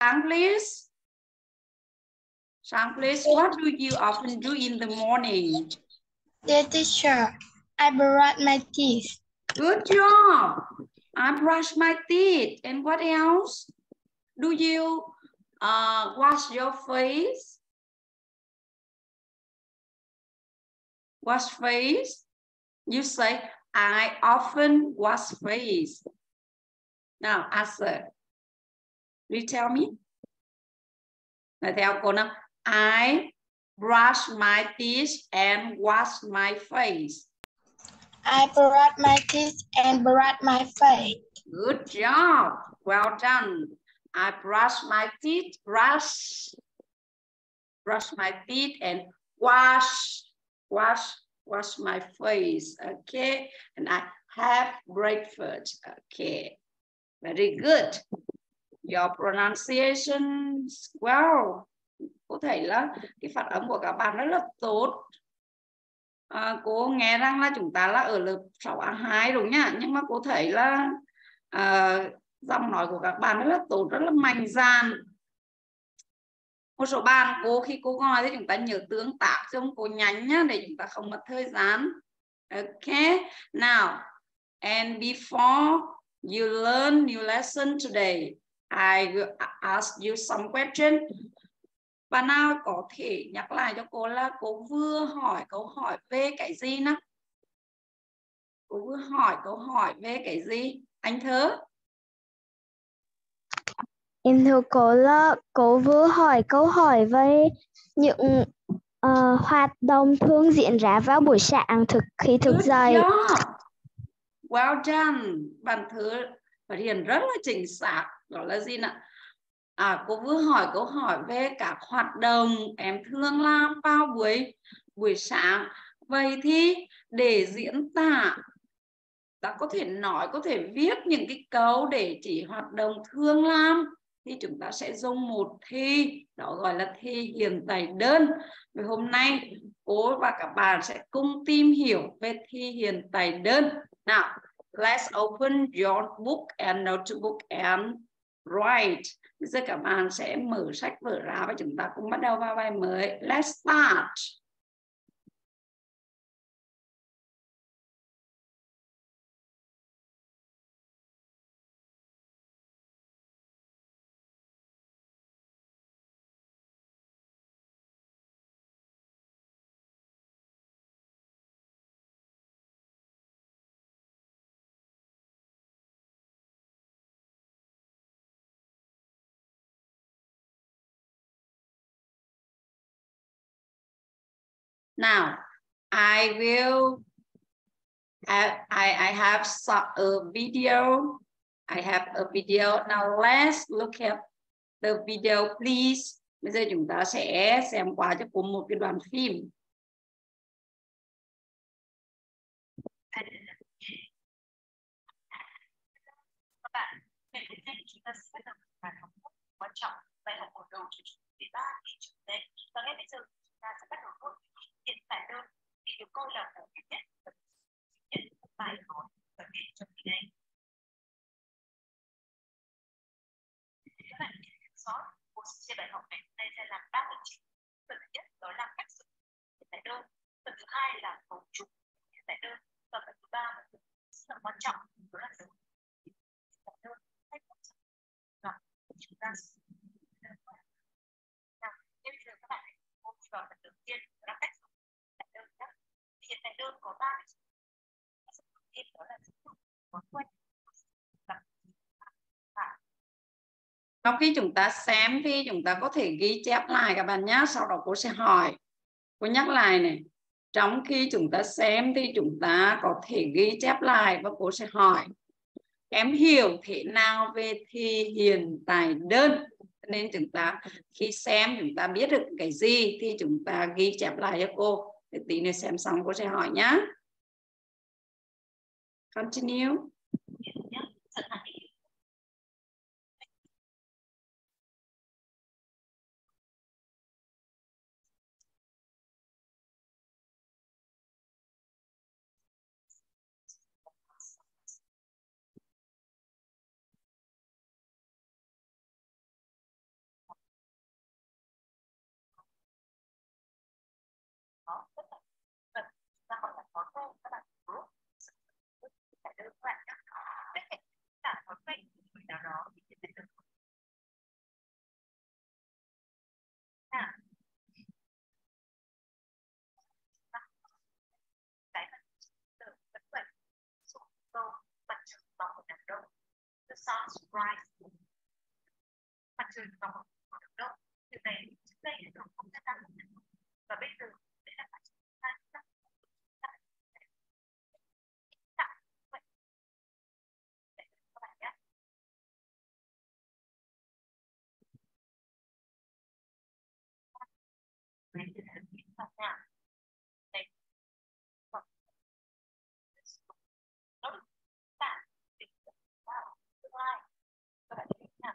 Sang, please. Sang, please. What do you often do in the morning? Dear teacher, I brush my teeth. Good job. I brush my teeth. And what else? Do you uh, wash your face? Wash face? You say, I often wash face. Now, answer. You tell me? Nói theo cô nào. I brush my teeth and wash my face. I brush my teeth and brush my face. Good job. Well done. I brush my teeth, brush, brush my teeth and wash, wash, wash my face. Okay. And I have breakfast. Okay. Very good. Your pronunciation well. Có thể là cái phát âm của các bạn rất là tốt. À, cô nghe rằng là chúng ta là ở lớp 6A2 đúng nhá. Nhưng mà cô thấy là à, giọng nói của các bạn rất là tốt, rất là mạnh dạn. Một số bạn cô khi cô ngồi thì chúng ta nhớ tương tác trong cô nhánh nhá để chúng ta không mất thời gian. Okay. Now, and before you learn new lesson today, I will ask you some question. Và nào có thể nhắc lại cho cô là cô vừa hỏi câu hỏi về cái gì nào? Cô vừa hỏi câu hỏi về cái gì? Anh Thơ? Em thưa cô là cô vừa hỏi câu hỏi về những uh, hoạt động thường diễn ra vào buổi sáng thực khi thực dậy. Well done. Bạn phát hiện rất là chính xác. Đó là gì nè? À, cô vừa hỏi câu hỏi về các hoạt động em thường làm vào buổi buổi sáng. Vậy thì để diễn tả ta có thể nói, có thể viết những cái câu để chỉ hoạt động thương làm thì chúng ta sẽ dùng một thi đó gọi là thi hiện tại đơn và hôm nay cô và các bạn sẽ cùng tìm hiểu về thi hiện tại đơn nào let's open your book and notebook and Right. bây giờ các bạn sẽ mở sách vở ra và chúng ta cũng bắt đầu vào bài mới. Let's start. Now, I will, I, I have some a video. I have a video. Now let's look at the video, please. Bây giờ chúng ta sẽ xem qua cho cô một cái đoạn phim. Các bạn, ngày hôm nay chúng ta sẽ bắt đầu bài học quan trọng. Bài học mở đầu của chủ đề ba thì chủ đề. Và ngay bây giờ chúng ta sẽ bắt đầu nốt thì cô là phổ biến nhất bài hỏi và mẹ cho kỳ này. Các bạn hiểu rõ, cô sẽ bài học này đây sẽ làm ba phần chính. Phần thứ nhất đó là cách sử dụng hiện tại đơn. Phần thứ hai là cấu trúc hiện tại đơn. Và phần thứ ba là rất là quan trọng đó là dấu hiện tại đơn. Cách và chúng ta sử dụng Nào, bây giờ các bạn hãy đi vào phần đầu tiên là cách hiện tại đơn có ba đó là có sau khi chúng ta xem thì chúng ta có thể ghi chép lại các bạn nhé sau đó cô sẽ hỏi. Cô nhắc lại này, trong khi chúng ta xem thì chúng ta có thể ghi chép lại và cô sẽ hỏi. Em hiểu thế nào về thi hiện tại đơn? Nên chúng ta, khi xem chúng ta biết được cái gì thì chúng ta ghi chép lại cho cô để tí nữa xem xong cô sẽ hỏi nhá. Continue. The sun rise mặt trời vào một đám đông điều này trước đây là nó không thể tăng và bây giờ đấy là mặt trời ta tăng các bạn nhé Đấy là những mặt nào đây nó được tạo định vào tương lai các bạn thấy nào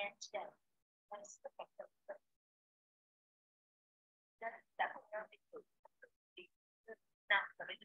Yes, That's the fact of the đã đã cùng nhau tìm hiểu thì nào và bây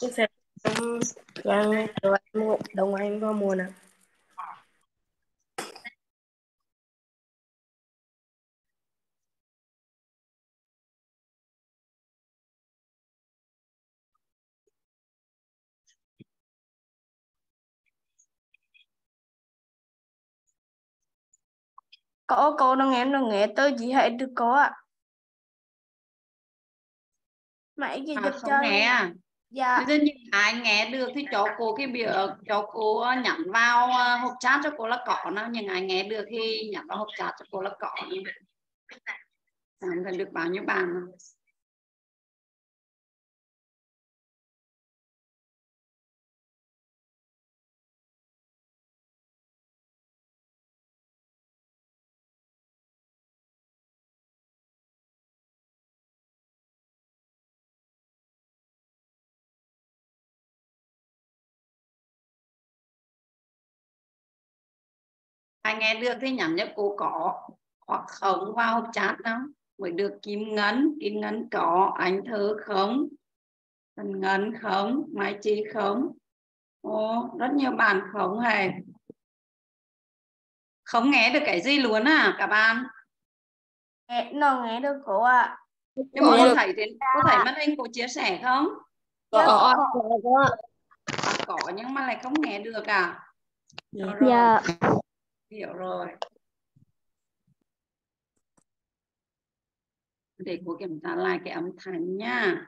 Tôi sẽ đang đồng anh đồng anh vào mùa nào. Cô, cô đang em đang nghe tôi chỉ hãy được cô ạ. Mày gì à, giúp không cho nghe à Dạ, bây giờ những ai nghe được thì cho cô cái biểu cho cô nhắn vào ờ, hộp chat cho cô là có nó những ai nghe được thì nhắn vào hộp chat cho cô là có làm được bao nhiêu bàn nào? Ai nghe được thì nhắn cho cô có hoặc không vào hộp chat nào mới được kim ngân kim ngân có anh thơ không Trần Ngân không Mai Chi không Ồ, rất nhiều bạn không hề. Không nghe được cái gì luôn à các bạn. Nghe, nó nghe được cô ạ. nhưng mà cô thấy trên cô thấy màn hình cô chia sẻ không? Có. à, có. Nhưng mà lại không nghe được à. Dạ hiểu rồi. Để cô kiểm tra lại cái âm thanh nha.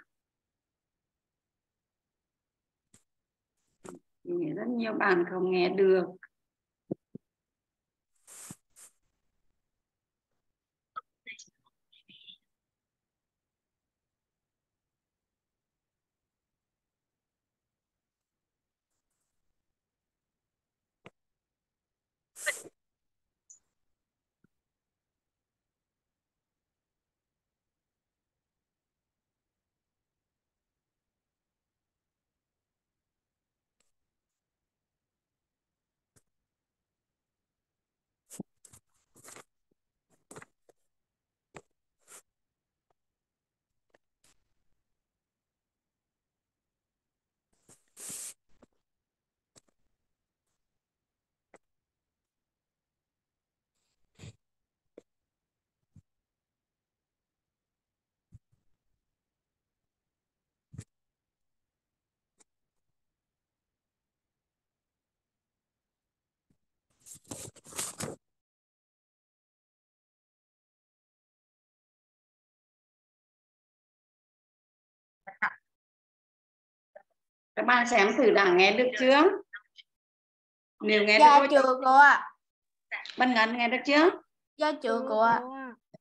Rất nhiều bạn không nghe được. Các bạn xem thử đã nghe được chưa? Nếu nghe Dạ được chưa cô ạ. Bân Ngân nghe được chưa? Dạ chưa cô ạ.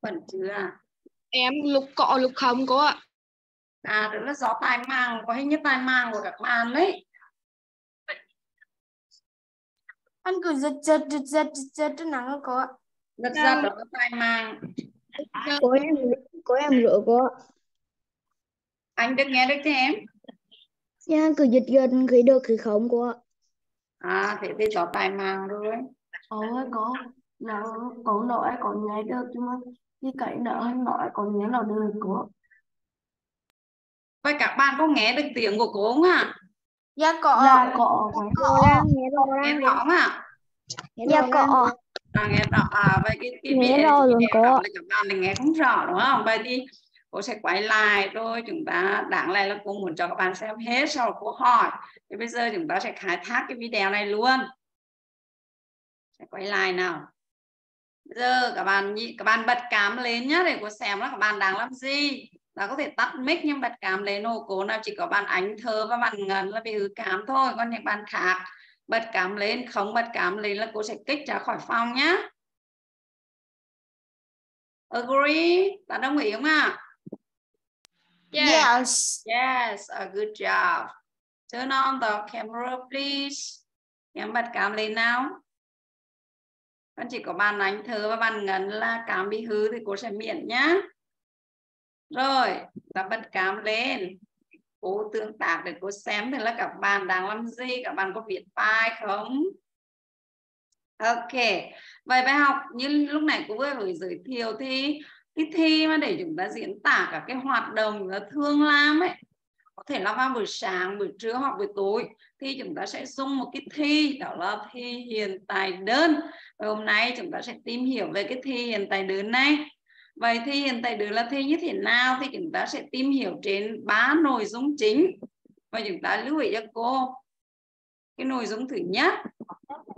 vẫn chưa à? Em lúc có lúc không có ạ. À đó là gió tai mang có hình như tai mang của các bạn đấy. Anh cứ giật giật giật giật giật giật trên nắng á cô ạ. giật giật đó tai mang Cô em cô em rửa cô. Anh được nghe được chứ em Nha cứ giật giật khi được khi không cô. à thế thì gió tai mang rồi Ôi cô, nó cô nói còn nghe được nhưng mà khi cậy nợ hay nói còn nghe nào được cô. vậy các bạn có nghe được tiếng của cô không ạ Dạ có. Dạ có. Cô đang nghe rõ nghe đang rõ không ạ Dạ có. à, nghe rõ à vậy cái, cái Nghe chị luôn nghe cô. là các bạn thì nghe không rõ đúng không vậy thì cô sẽ quay lại rồi chúng ta đáng lẽ là cô muốn cho các bạn xem hết sau đó cô hỏi. Thì bây giờ chúng ta sẽ khai thác cái video này luôn. Sẽ quay lại nào. Bây giờ các bạn nhị- các bạn bật cam lên nhá để cô xem là các bạn đang làm gì. Ta có thể tắt mic nhưng bật cam lên ô cố nào, chỉ có bạn ánh thơ và bạn ngân là bị hư cám thôi, còn những bạn khác bật cam lên, không bật cam lên là cô sẽ kích ra khỏi phòng nhá. Agree? Bạn đồng ý không ạ? Yes. yes. A good job. Turn on the camera please. Em bật cam lên nào. Còn chỉ có bạn ánh thơ và bạn ngân là cam bị hư thì cô sẽ miễn nhá. Rồi ta bật cam lên. Cô tương tác để cô xem thì là các bạn đang làm gì các bạn có viết bài không? Ok. Vậy bài học như lúc này cô vừa giới thiệu thì cái thi mà để chúng ta diễn tả cả cái hoạt động là thương lam ấy, có thể là vào buổi sáng, buổi trưa hoặc buổi tối, thì chúng ta sẽ dùng một cái thi, đó là thi hiện tại đơn. Và hôm nay chúng ta sẽ tìm hiểu về cái thi hiện tại đơn này. Vậy thi hiện tại đơn là thi như thế nào thì chúng ta sẽ tìm hiểu trên ba nội dung chính. Và chúng ta lưu ý cho cô cái nội dung thứ nhất.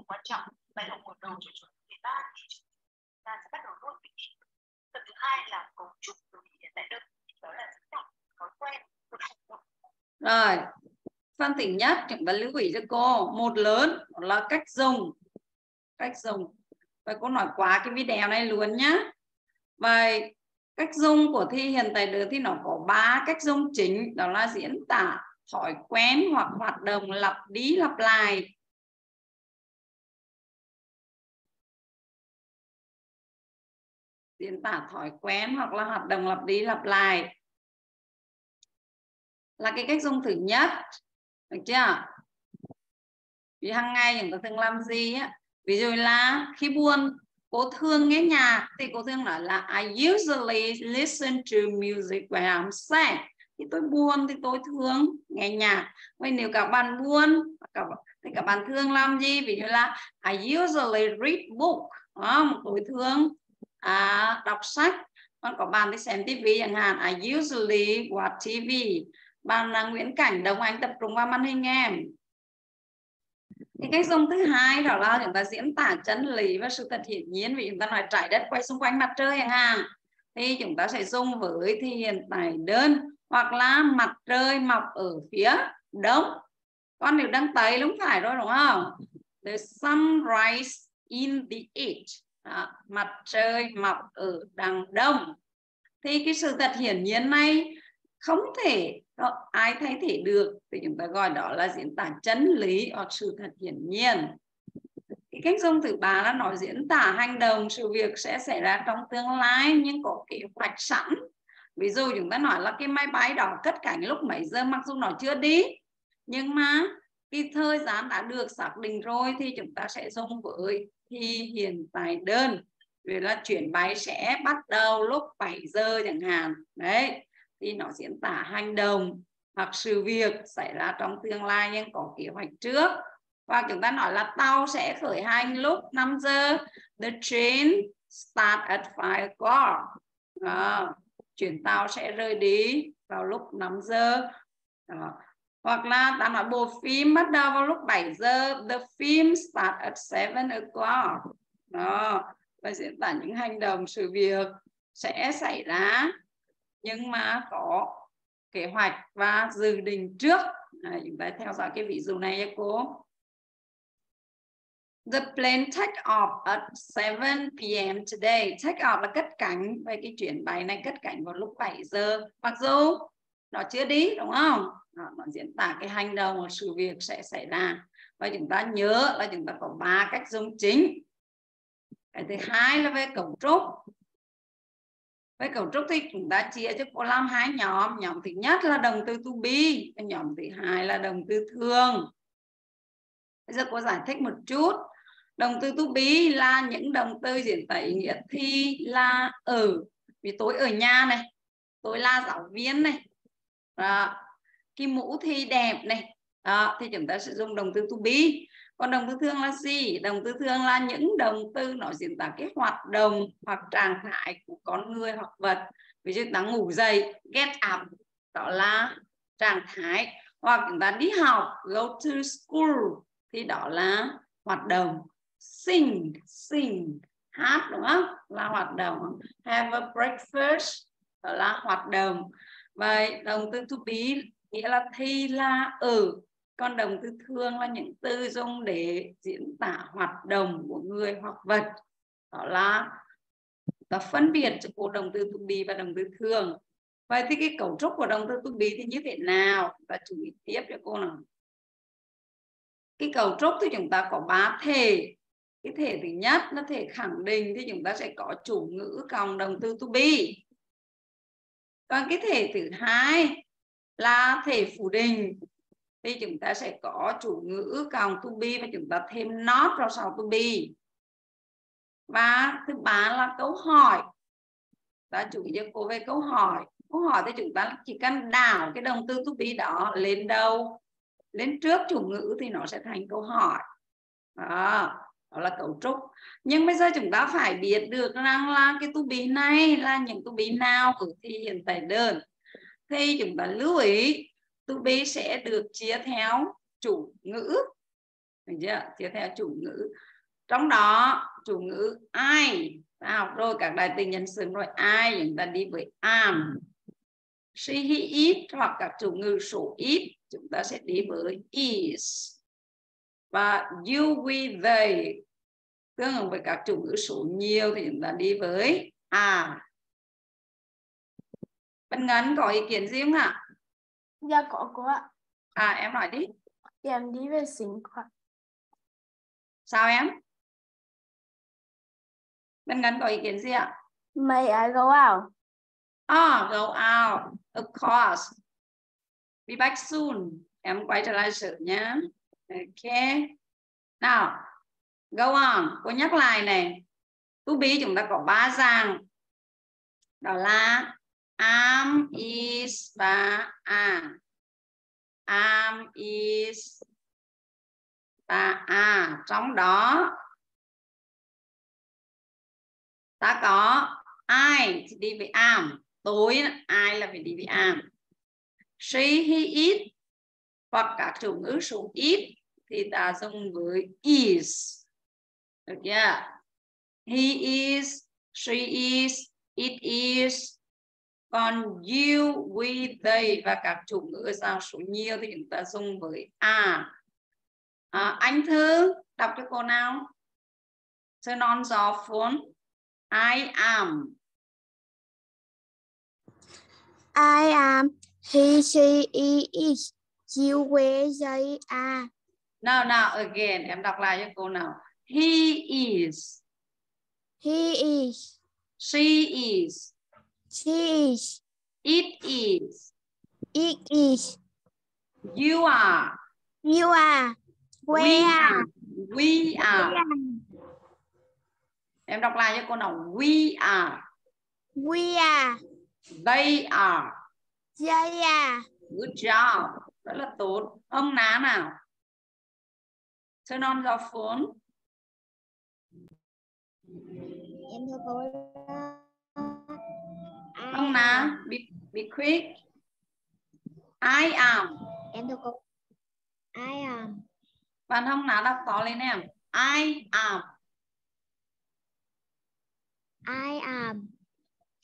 Quan trọng bài học đầu cho chuẩn chúng ta sẽ bắt đầu luôn với ý phần thứ hai là cấu trúc của hiện tại đơn đó là diễn tả thói quen của hành động. Rồi, phan tỉnh nhất chúng ta lưu ý cho cô. Một lớn là cách dùng. Cách dùng. Và cô nói quá cái video này luôn nhá. Vậy cách dùng của thi hiện tại được thì nó có ba cách dùng chính. Đó là diễn tả thói quen hoặc hoạt động lặp đi lặp lại. Diễn tả thói quen hoặc là hoạt động lặp đi lặp lại. Là cái cách dùng thứ nhất, được chưa? Vì hàng ngày chúng ta thường làm gì á? Ví dụ là khi buồn, cô thường nghe nhạc thì cô thường nói là I usually listen to music when I'm sad. Thì tôi buồn thì tôi thường nghe nhạc. Vậy nếu các bạn buồn, các thì các bạn thường làm gì? Ví dụ là I usually read book. Không? tôi thường à, đọc sách con có bạn đi xem Tivi chẳng hạn. I usually watch TV bạn là Nguyễn Cảnh đồng anh tập trung vào màn hình em. Thì cách dùng thứ hai đó là chúng ta diễn tả chân lý và sự thật hiển nhiên. Vì chúng ta nói trái đất quay xung quanh mặt trời chẳng hạn. Thì chúng ta sẽ dùng với thì hiện tại đơn hoặc là mặt trời mọc ở phía đông. Con đều đang tây đúng phải rồi đúng không? The sun rise in the east đó, mặt trời mọc ở đằng đông. Thì cái sự thật hiển nhiên này không thể đó, ai thay thế được. Thì chúng ta gọi đó là diễn tả chân lý hoặc sự thật hiển nhiên. Cái cách dùng thứ ba là nói diễn tả hành động sự việc sẽ xảy ra trong tương lai nhưng có kế hoạch sẵn. Ví dụ chúng ta nói là cái máy bay đó cất cánh lúc mấy giờ mặc dù nó chưa đi nhưng mà cái thời gian đã được xác định rồi thì chúng ta sẽ dùng với thì hiện tại đơn. Vì là chuyển bài sẽ bắt đầu lúc 7 giờ chẳng hạn. Đấy thì nó diễn tả hành động hoặc sự việc xảy ra trong tương lai nhưng có kế hoạch trước. Và chúng ta nói là tàu sẽ khởi hành lúc 5 giờ. The train start at 5 o'clock. À, chuyến tàu sẽ rời đi vào lúc 5 giờ. Đó hoặc là ta nói bộ phim bắt đầu vào lúc 7 giờ the film start at 7 o'clock đó và diễn tả những hành động sự việc sẽ xảy ra nhưng mà có kế hoạch và dự định trước à, chúng ta theo dõi cái ví dụ này nha cô The plane take off at 7 p.m. today. Take off là cất cánh. Về cái chuyến bay này cất cánh vào lúc 7 giờ. Mặc dù nó chưa đi, đúng không? Nó, nó diễn tả cái hành động hoặc sự việc sẽ xảy ra. Và chúng ta nhớ là chúng ta có ba cách dùng chính. Cái thứ hai là về cấu trúc với cấu trúc thì chúng ta chia cho cô làm hai nhóm nhóm thứ nhất là đồng từ to be và nhóm thứ hai là đồng từ thường bây giờ cô giải thích một chút đồng từ to be là những đồng từ diễn tả ý nghĩa thì là ở vì tôi ở nhà này tôi là giáo viên này đó cái mũ thì đẹp này. Đó. thì chúng ta sẽ dùng đồng từ to be. Còn đồng từ thương là gì? Đồng từ thương là những đồng từ nó diễn tả cái hoạt động hoặc trạng thái của con người hoặc vật. Ví dụ ta ngủ dậy, get up, đó là trạng thái. Hoặc chúng ta đi học, go to school, thì đó là hoạt động. Sing sing, hát, đúng không? Là hoạt động. Have a breakfast, đó là hoạt động. Vậy đồng từ to be nghĩa là thi la ở con đồng từ thường là những từ dùng để diễn tả hoạt động của người hoặc vật. Đó là ta phân biệt của đồng từ to be và đồng từ thường vậy thì cái cấu trúc của đồng từ to be thì như thế nào? Ta chú ý tiếp cho cô nào. Cái cấu trúc thì chúng ta có ba thể. Cái thể thứ nhất là thể khẳng định thì chúng ta sẽ có chủ ngữ cộng đồng từ to be còn cái thể thứ hai là thể phủ định. Thì chúng ta sẽ có chủ ngữ cộng to be và chúng ta thêm not vào sau to be. Và thứ ba là câu hỏi. Ta chủ ý cho cô về câu hỏi. Câu hỏi thì chúng ta chỉ cần đảo cái động từ to be đó lên đâu lên trước chủ ngữ thì nó sẽ thành câu hỏi. Đó, đó là cấu trúc. Nhưng bây giờ chúng ta phải biết được rằng là cái to be này là những to be nào ở thì hiện tại đơn thì chúng ta lưu ý to be sẽ được chia theo chủ ngữ. Được chưa? Chia theo chủ ngữ. Trong đó, chủ ngữ ai? Ta học rồi, các đại từ nhân xưng rồi. Ai? Chúng ta đi với am. She he it hoặc các chủ ngữ số ít chúng ta sẽ đi với is. Và you, we, they. Tương ứng với các chủ ngữ số nhiều thì chúng ta đi với are Văn Ngân có ý kiến gì không ạ? Dạ có cô ạ. À em nói đi. Em đi vệ sinh cô ạ. Sao em? Văn Ngân có ý kiến gì ạ? May I go out? Ah, go out. Of course. Be back soon. Em quay trở lại sớm nhé. Ok. Nào, Go on, cô nhắc lại này. To be chúng ta có ba dạng. Đó là am, is và a Am, is và a Trong đó ta có ai thì đi với am. Tối ai là phải đi với am. She, he, it hoặc các chủ ngữ số ít thì ta dùng với is được chưa he is she is it is còn you we they và các chủ ngữ sao số nhiều thì chúng ta dùng với a. À, anh thư đọc cho cô nào? Turn on your phone. I am. I am. He she it is. You we they are. Now now again em đọc lại cho cô nào. He is. He is. She is is it is. It is. You are. You are. We, we are. are. We are. Em đọc lại cho cô nào. We are. We are. They are. They are. Good job. Rất là tốt. Ông ná nào. Turn on your phone. Em thưa cô ông ná be, be quick. I am. Em thưa cô. I am. Bạn ông ná đọc to lên em. I am. I am.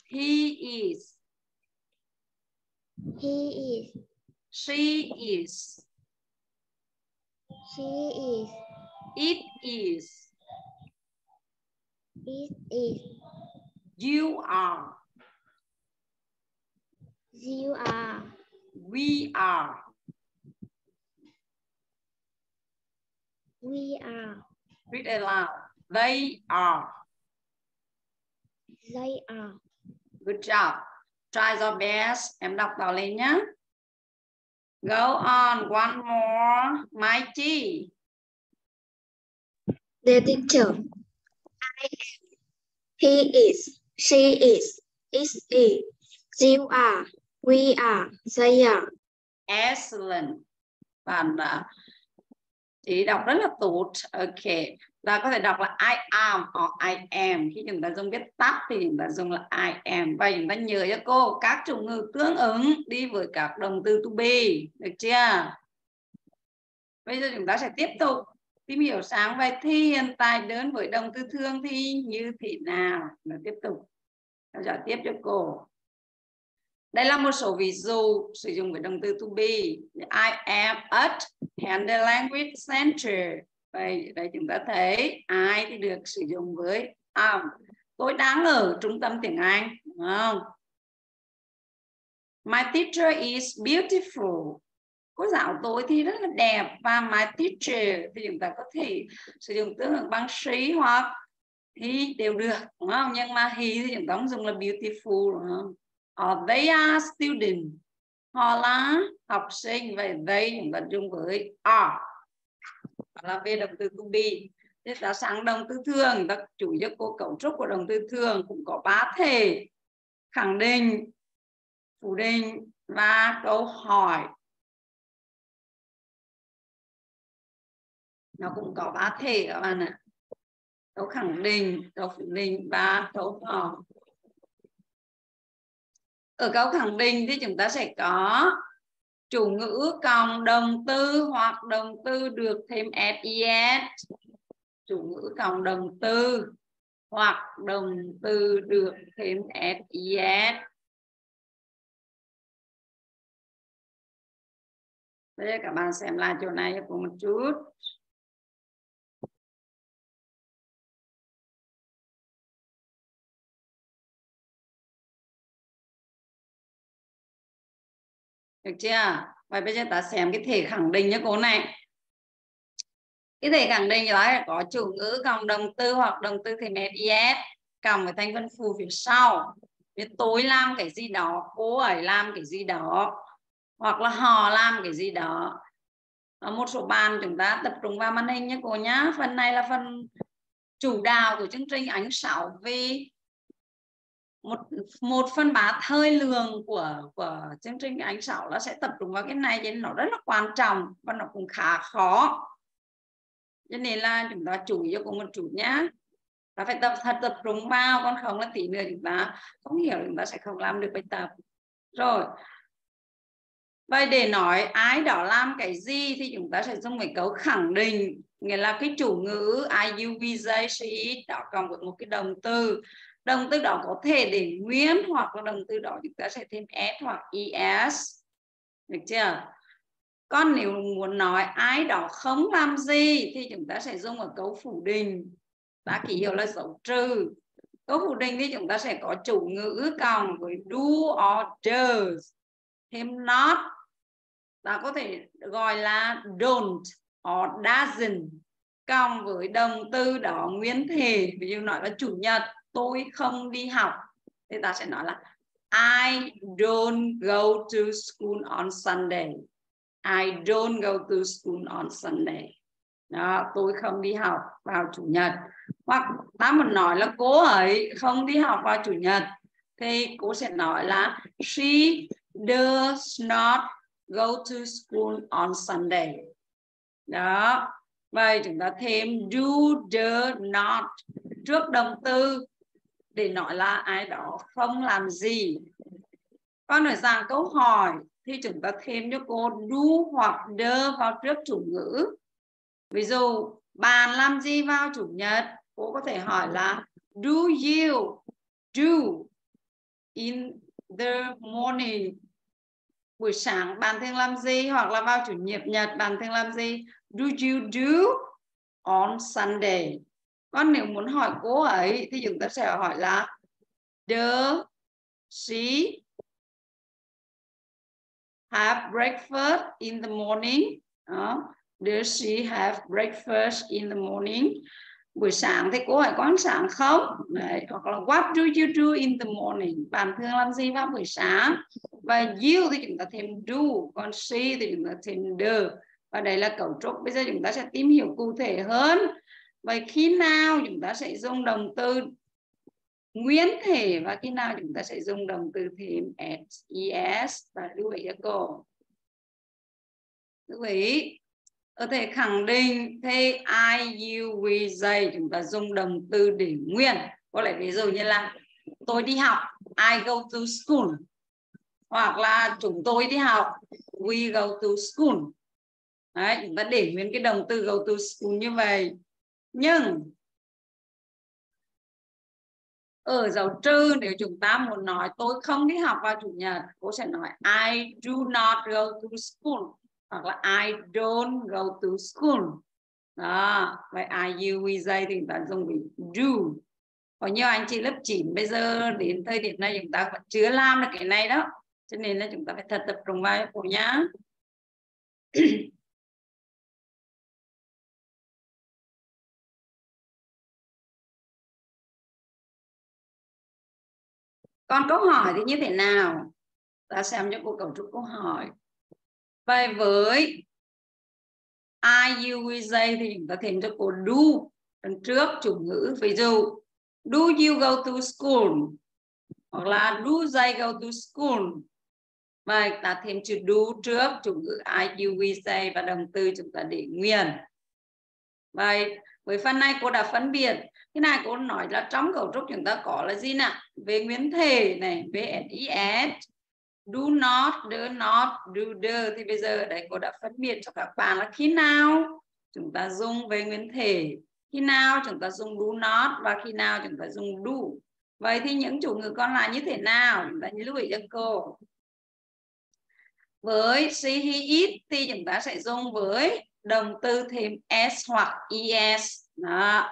He is. He is. She is. She is. It is. It is. You are you are we are we are read aloud they are they are Good job. Try your best. Em đọc to lên nhé. Go on. One more. Mighty. Dear teacher, I am. He is. She is. It is. You are. We are. They are. Excellent. Bạn à, uh, chị đọc rất là tốt. Ok. Ta có thể đọc là I am hoặc I am. Khi chúng ta dùng viết tắt thì chúng ta dùng là I am. Và chúng ta nhớ cho cô các chủ ngữ tương ứng đi với các động từ to be. Được chưa? Bây giờ chúng ta sẽ tiếp tục tìm hiểu sáng về thi hiện tại đến với động từ thương thì như thế nào. Và tiếp tục theo dõi tiếp cho cô. Đây là một số ví dụ sử dụng với động từ to be. I am at Handel Language Center. Vậy đây chúng ta thấy I thì được sử dụng với am. Tôi đang ở trung tâm tiếng Anh, đúng không? My teacher is beautiful. Cô giáo tôi thì rất là đẹp và my teacher thì chúng ta có thể sử dụng tương ứng bằng she hoặc he đều được, đúng không? Nhưng mà he thì chúng ta không dùng là beautiful, đúng không? Or they are student. Họ là học sinh và they chúng ta dùng với are ờ, là về động từ to be thế ta sang động từ thường. Ta chủ yếu cô cấu trúc của động từ thường cũng có ba thể. Khẳng định, phủ định và câu hỏi. Nó cũng có ba thể các bạn ạ. Câu khẳng định, câu phủ định và câu hỏi ở câu khẳng định thì chúng ta sẽ có chủ ngữ cộng động từ hoặc động từ được thêm ses chủ ngữ cộng động từ hoặc động từ được thêm ses Bây giờ các bạn xem lại chỗ này cho một chút. Được chưa? Vậy bây giờ ta xem cái thể khẳng định nhé cô này. Cái thể khẳng định đó là có chủ ngữ cộng động từ hoặc động từ thì mệt yes cộng với thành phần phụ phía sau. Biết tối làm cái gì đó, cô ấy làm cái gì đó, hoặc là họ làm cái gì đó. ở một số bạn chúng ta tập trung vào màn hình nhé cô nhá phần này là phần chủ đạo của chương trình ánh sáu vì một một phần ba thời lượng của của chương trình ánh sáu nó sẽ tập trung vào cái này nên nó rất là quan trọng và nó cũng khá khó. Cho nên là chúng ta chú ý cho cùng một chút nhá. Ta phải tập thật tập trung vào còn không là tí nữa chúng ta không hiểu chúng ta sẽ không làm được bài tập. Rồi. Vậy để nói ai đó làm cái gì thì chúng ta sẽ dùng cái câu khẳng định nghĩa là cái chủ ngữ I, you, we, they, she, it đó cộng với một cái động từ động từ đó có thể để nguyên hoặc là động từ đó chúng ta sẽ thêm s hoặc es được chưa? Còn nếu muốn nói ai đó không làm gì thì chúng ta sẽ dùng ở câu phủ định ta ký hiệu là dấu trừ. Câu phủ định thì chúng ta sẽ có chủ ngữ cộng với do or does. Thêm not, ta có thể gọi là don't or doesn't. Cộng với động từ đó nguyên thể, ví dụ nói là chủ nhật tôi không đi học. Thì ta sẽ nói là, I don't go to school on Sunday. I don't go to school on Sunday. Đó, tôi không đi học vào chủ nhật. Hoặc ta muốn nói là cô ấy không đi học vào chủ nhật, thì cô sẽ nói là, she does not go to school on Sunday. Đó, vậy chúng ta thêm, do, the, not. Trước động từ để nói là ai đó không làm gì. Con nói dạng câu hỏi thì chúng ta thêm cho cô do hoặc the vào trước chủ ngữ. Ví dụ, bạn làm gì vào chủ nhật? Cô có thể hỏi là, do you do in the morning? Buổi sáng bạn thường làm gì? Hoặc là vào chủ nhật nhật bạn thường làm gì? Do you do on Sunday? Con nếu muốn hỏi cô ấy thì chúng ta sẽ hỏi là does she have breakfast in the morning. Đó. does she have breakfast in the morning. Buổi sáng thì cô hỏi có ăn sáng không? Đấy. hoặc là what do you do in the morning? Bạn thường làm gì vào buổi sáng? Và you thì chúng ta thêm do, còn she thì chúng ta thêm do và đây là cấu trúc. Bây giờ chúng ta sẽ tìm hiểu cụ thể hơn vậy khi nào chúng ta sẽ dùng động từ nguyên thể và khi nào chúng ta sẽ dùng động từ thêm es và lưu ý cho cô. Lưu ý có thể khẳng định thế I, you, we, they chúng ta dùng động từ để nguyên. Có lẽ ví dụ như là tôi đi học I go to school. Hoặc là chúng tôi đi học we go to school. Đấy, chúng ta để nguyên cái động từ go to school như vậy nhưng ở dấu trừ, nếu chúng ta muốn nói, tôi không đi học vào chủ nhật cô sẽ nói, I do not go to school hoặc là, I don't go to school đó, vậy I, you, we, they thì chúng ta dùng vì do. Có nhiều anh chị lớp 9 bây giờ đến thời điểm này chúng ta vẫn chưa làm được cái này đó, cho nên là chúng ta phải thật tập trung vào cô nhá. còn câu hỏi thì như thế nào? Ta xem cho cô cấu trúc câu hỏi. Vậy với I, you, we, they thì chúng ta thêm cho cô do. Đằng trước chủ ngữ ví dụ do you go to school? Hoặc là do they go to school? Vậy ta thêm chữ do trước chủ ngữ I, you, we, they và động từ chúng ta để nguyên. Vậy với phần này cô đã phân biệt cái này, cô nói là trong cấu trúc chúng ta có là gì nè? Về nguyên thể này VSIS do not do not, do the. Thì bây giờ, đấy, cô đã phân biệt cho các bạn là khi nào chúng ta dùng về nguyên thể, khi nào chúng ta dùng do not và khi nào chúng ta dùng do. Vậy thì những chủ ngữ còn lại như thế nào? Chúng ta lưu ý cho cô. Với she, he, it thì chúng ta sẽ dùng với động từ thêm s hoặc es đó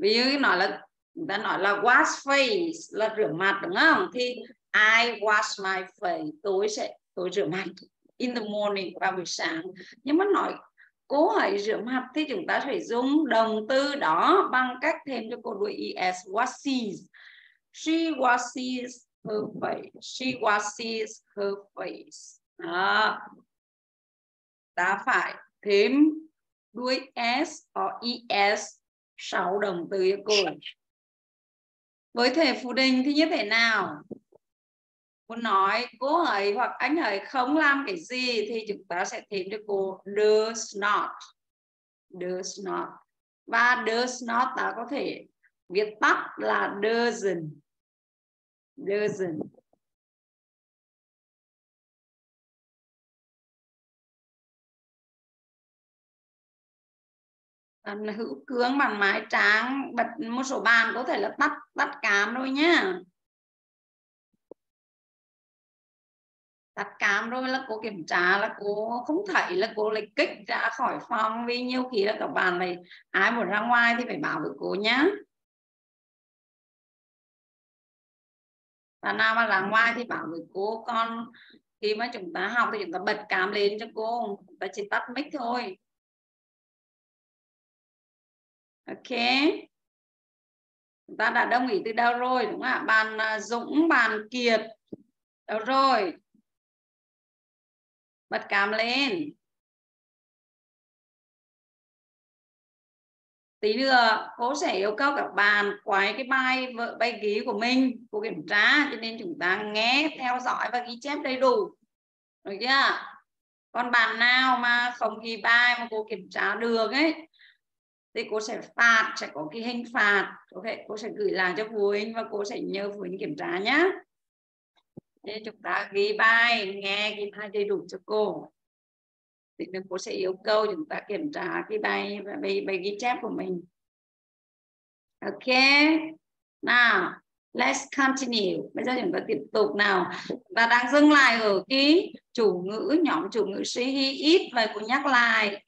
ví dụ nói là, người ta nói là wash face là rửa mặt, đúng không? Thì I wash my face, tôi sẽ, tôi rửa mặt in the morning vào buổi sáng. Nhưng mà nói cố hãy rửa mặt thì chúng ta phải dùng động từ đó bằng cách thêm cho cô đuôi es washes. She washes her face, she washes her face. Đó. Ta phải thêm đuôi s or es sáu động từ yêu cầu. với thể phủ định thì như thế nào? Muốn nói, cô ấy hoặc anh ấy không làm cái gì thì chúng ta sẽ thêm được cô. Does not. Does not. Và does not ta có thể viết tắt là doesn't doesn't hữu cướng bằng mái trắng bật một số bàn có thể là tắt tắt cám rồi nhá. Tắt cám rồi là cô kiểm tra là cô không thấy là cô lại kích ra khỏi phòng, vì nhiều khi là các bạn này, ai muốn ra ngoài thì phải bảo với cô nhá. Bạn nào mà ra ngoài thì bảo với cô con khi mà chúng ta học thì chúng ta bật cam lên cho cô, chúng ta chỉ tắt mic thôi ok. Chúng ta đã đồng ý từ đâu rồi, đúng không ạ? Bàn à, Dũng, bàn Kiệt. Đâu rồi? Bật cam lên. Tí nữa, cô sẽ yêu cầu các bạn quay cái bài vợ bài ký của mình, cô kiểm tra, cho nên chúng ta nghe, theo dõi và ghi chép đầy đủ. Được chưa? Còn bạn nào mà không ghi bài mà cô kiểm tra được ấy thì cô sẽ phạt sẽ có cái hình phạt. Có thể cô sẽ gửi lại cho phụ huynh và cô sẽ nhờ phụ huynh kiểm tra nhé để chúng ta ghi bài nghe ghi bài đầy đủ cho cô. Thì cô sẽ yêu cầu chúng ta kiểm tra cái bài bài, bài ghi chép của mình. Ok nào let's continue. Bây giờ chúng ta tiếp tục nào. Và đang dừng lại ở cái chủ ngữ nhóm chủ ngữ she he ít và cô nhắc lại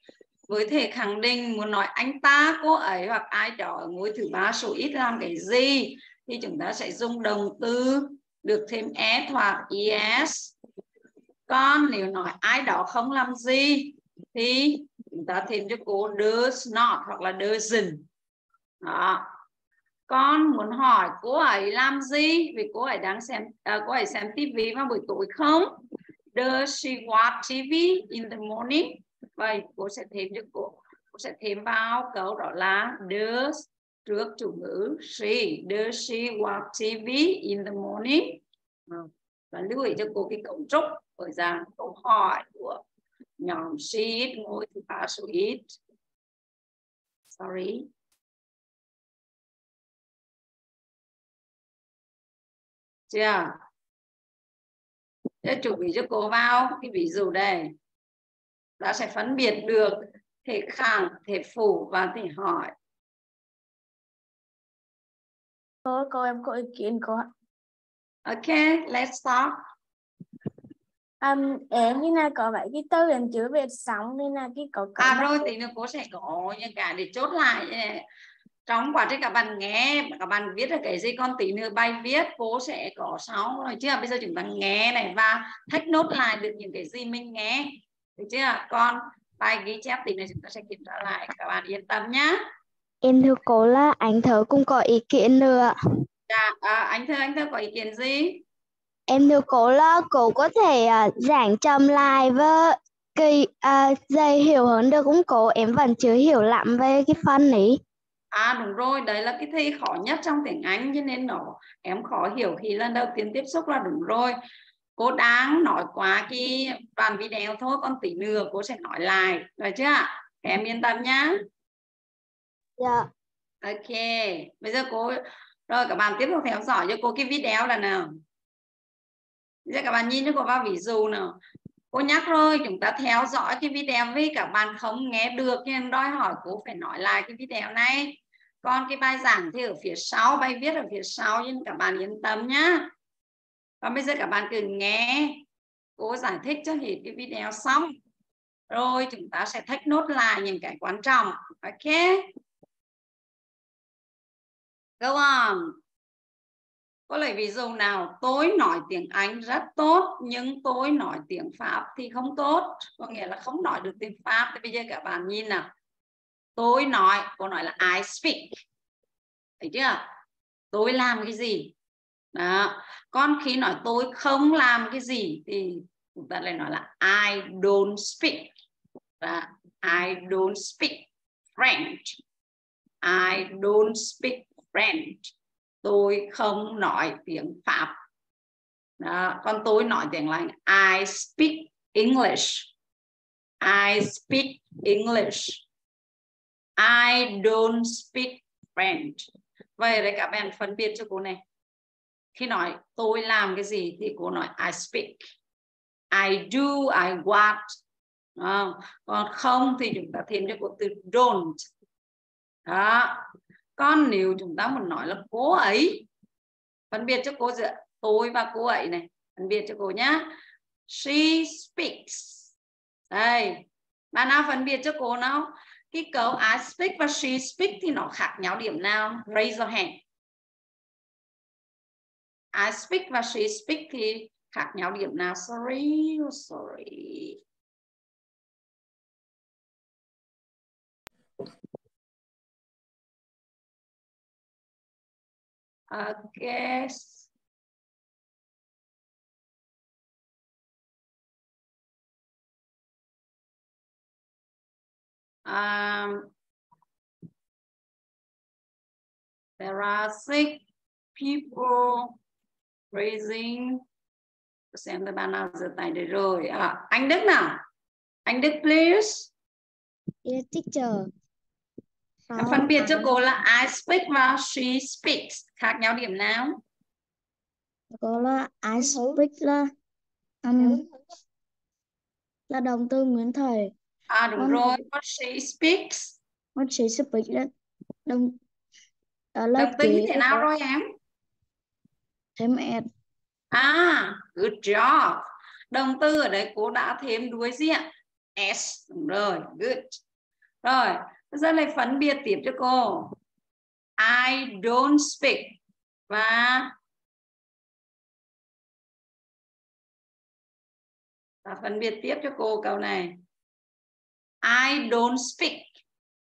với thể khẳng định muốn nói anh ta cô ấy hoặc ai đó ở ngôi thứ ba số ít làm cái gì thì chúng ta sẽ dùng động từ được thêm s hoặc es còn nếu nói ai đó không làm gì thì chúng ta thêm cho cô does not hoặc là doesn't. Đó. Con muốn hỏi cô ấy làm gì? Vì cô ấy đang xem à, cô ấy xem tivi vào buổi tối không? Does she watch TV in the morning? Vậy cô sẽ thêm cho cô cô sẽ thêm vào câu đó là, does trước chủ ngữ she, does she watch TV in the morning? À, và lưu ý cho cô cái cấu trúc ở dạng câu hỏi của nhóm she it ngôi thứ ba số ít sorry. Chưa? Để chuẩn bị cho cô vào cái ví dụ đây ta sẽ phân biệt được thể khẳng thể phủ và thể hỏi. Cô cô em có ý kiến cô ạ. Ok let's start um, em như này có vậy cái từ em chưa biết sống nên là cái có, à rồi thì nữa cô sẽ có những cái để chốt lại trong quá trình các bạn nghe các bạn viết là cái gì con tí nữa bài viết cô sẽ có sáu rồi. Chưa bây giờ chúng ta nghe này và thách nốt lại được những cái gì mình nghe được chưa con bài ghi chép tí nữa chúng ta sẽ kiểm tra lại các bạn yên tâm nhá Em thưa cô là anh thơ cũng có ý kiến nữa. dạ à, anh thơ anh thơ có ý kiến gì Em thưa cô là cô có thể uh, giảng chậm lại và kỳ uh, dày hiểu hơn được cũng cô em vẫn chưa hiểu lắm về cái phần ấy. À đúng rồi, đấy là cái thi khó nhất trong tiếng Anh cho nên nó em khó hiểu khi lần đầu tiên tiếp xúc là đúng rồi. Cô đang nói qua cái đoạn video thôi, còn tí nữa cô sẽ nói lại, rồi chưa? Em yên tâm nhá. Dạ. Ok, bây giờ cô rồi các bạn tiếp tục theo dõi cho cô cái video là nào. Bây giờ các bạn nhìn cho cô vào ví dụ nào. Cô nhắc rồi, chúng ta theo dõi cái video với các bạn không nghe được nên đòi hỏi cô phải nói lại cái video này còn cái bài giảng thì ở phía sau bài viết ở phía sau nhưng các bạn yên tâm nhá và bây giờ các bạn cứ nghe. Cô giải thích cho hết cái video xong. Rồi chúng ta sẽ thách nốt lại những cái quan trọng. Ok. Go on. Có lấy ví dụ nào? Tôi nói tiếng Anh rất tốt, nhưng tôi nói tiếng Pháp thì không tốt. Có nghĩa là không nói được tiếng Pháp. Thì bây giờ các bạn nhìn nào. Tôi nói, cô nói là I speak. Thấy chưa? Tôi làm cái gì? Đó. Con khi nói tôi không làm cái gì thì chúng ta lại nói là I don't speak. Là I don't speak French. I don't speak French. Tôi không nói tiếng Pháp. Đó. con tôi nói tiếng Anh. I speak English. I speak English. I don't speak French. Vậy đấy các bạn phân biệt cho cô này khi nói, tôi làm cái gì? thì cô nói, I speak. I do, I what. Còn không thì chúng ta thêm cho cô từ don't. Đó. Còn nếu chúng ta muốn nói là cô ấy, phân biệt cho cô giữa tôi và cô ấy này, phân biệt cho cô nhá. She speaks. Đây. Bạn nào phân biệt cho cô nào? Cái câu I speak và she speak thì nó khác nhau điểm nào? Raise your hand. I speak và she speak thì khác nhau điểm nào sorry sorry. Okay. Um, there are six people raising xem các bạn nào giơ tay để rồi. À, anh Đức nào? Anh Đức please. Yes, teacher. Các phân biệt cho cô là I speak và she speaks. Khác nhau điểm nào? Có là I speak là um, là động từ nguyên thời. à đúng Con- rồi. But she speaks? Còn she speak là động đó là động từ như thế nào rồi em thêm s À, good job. Động từ ở đây cô đã thêm đuôi gì ạ? S. Đúng rồi, good. Rồi, bây giờ lại phân biệt tiếp cho cô. I don't speak. Và và phân biệt tiếp cho cô câu này. I don't speak.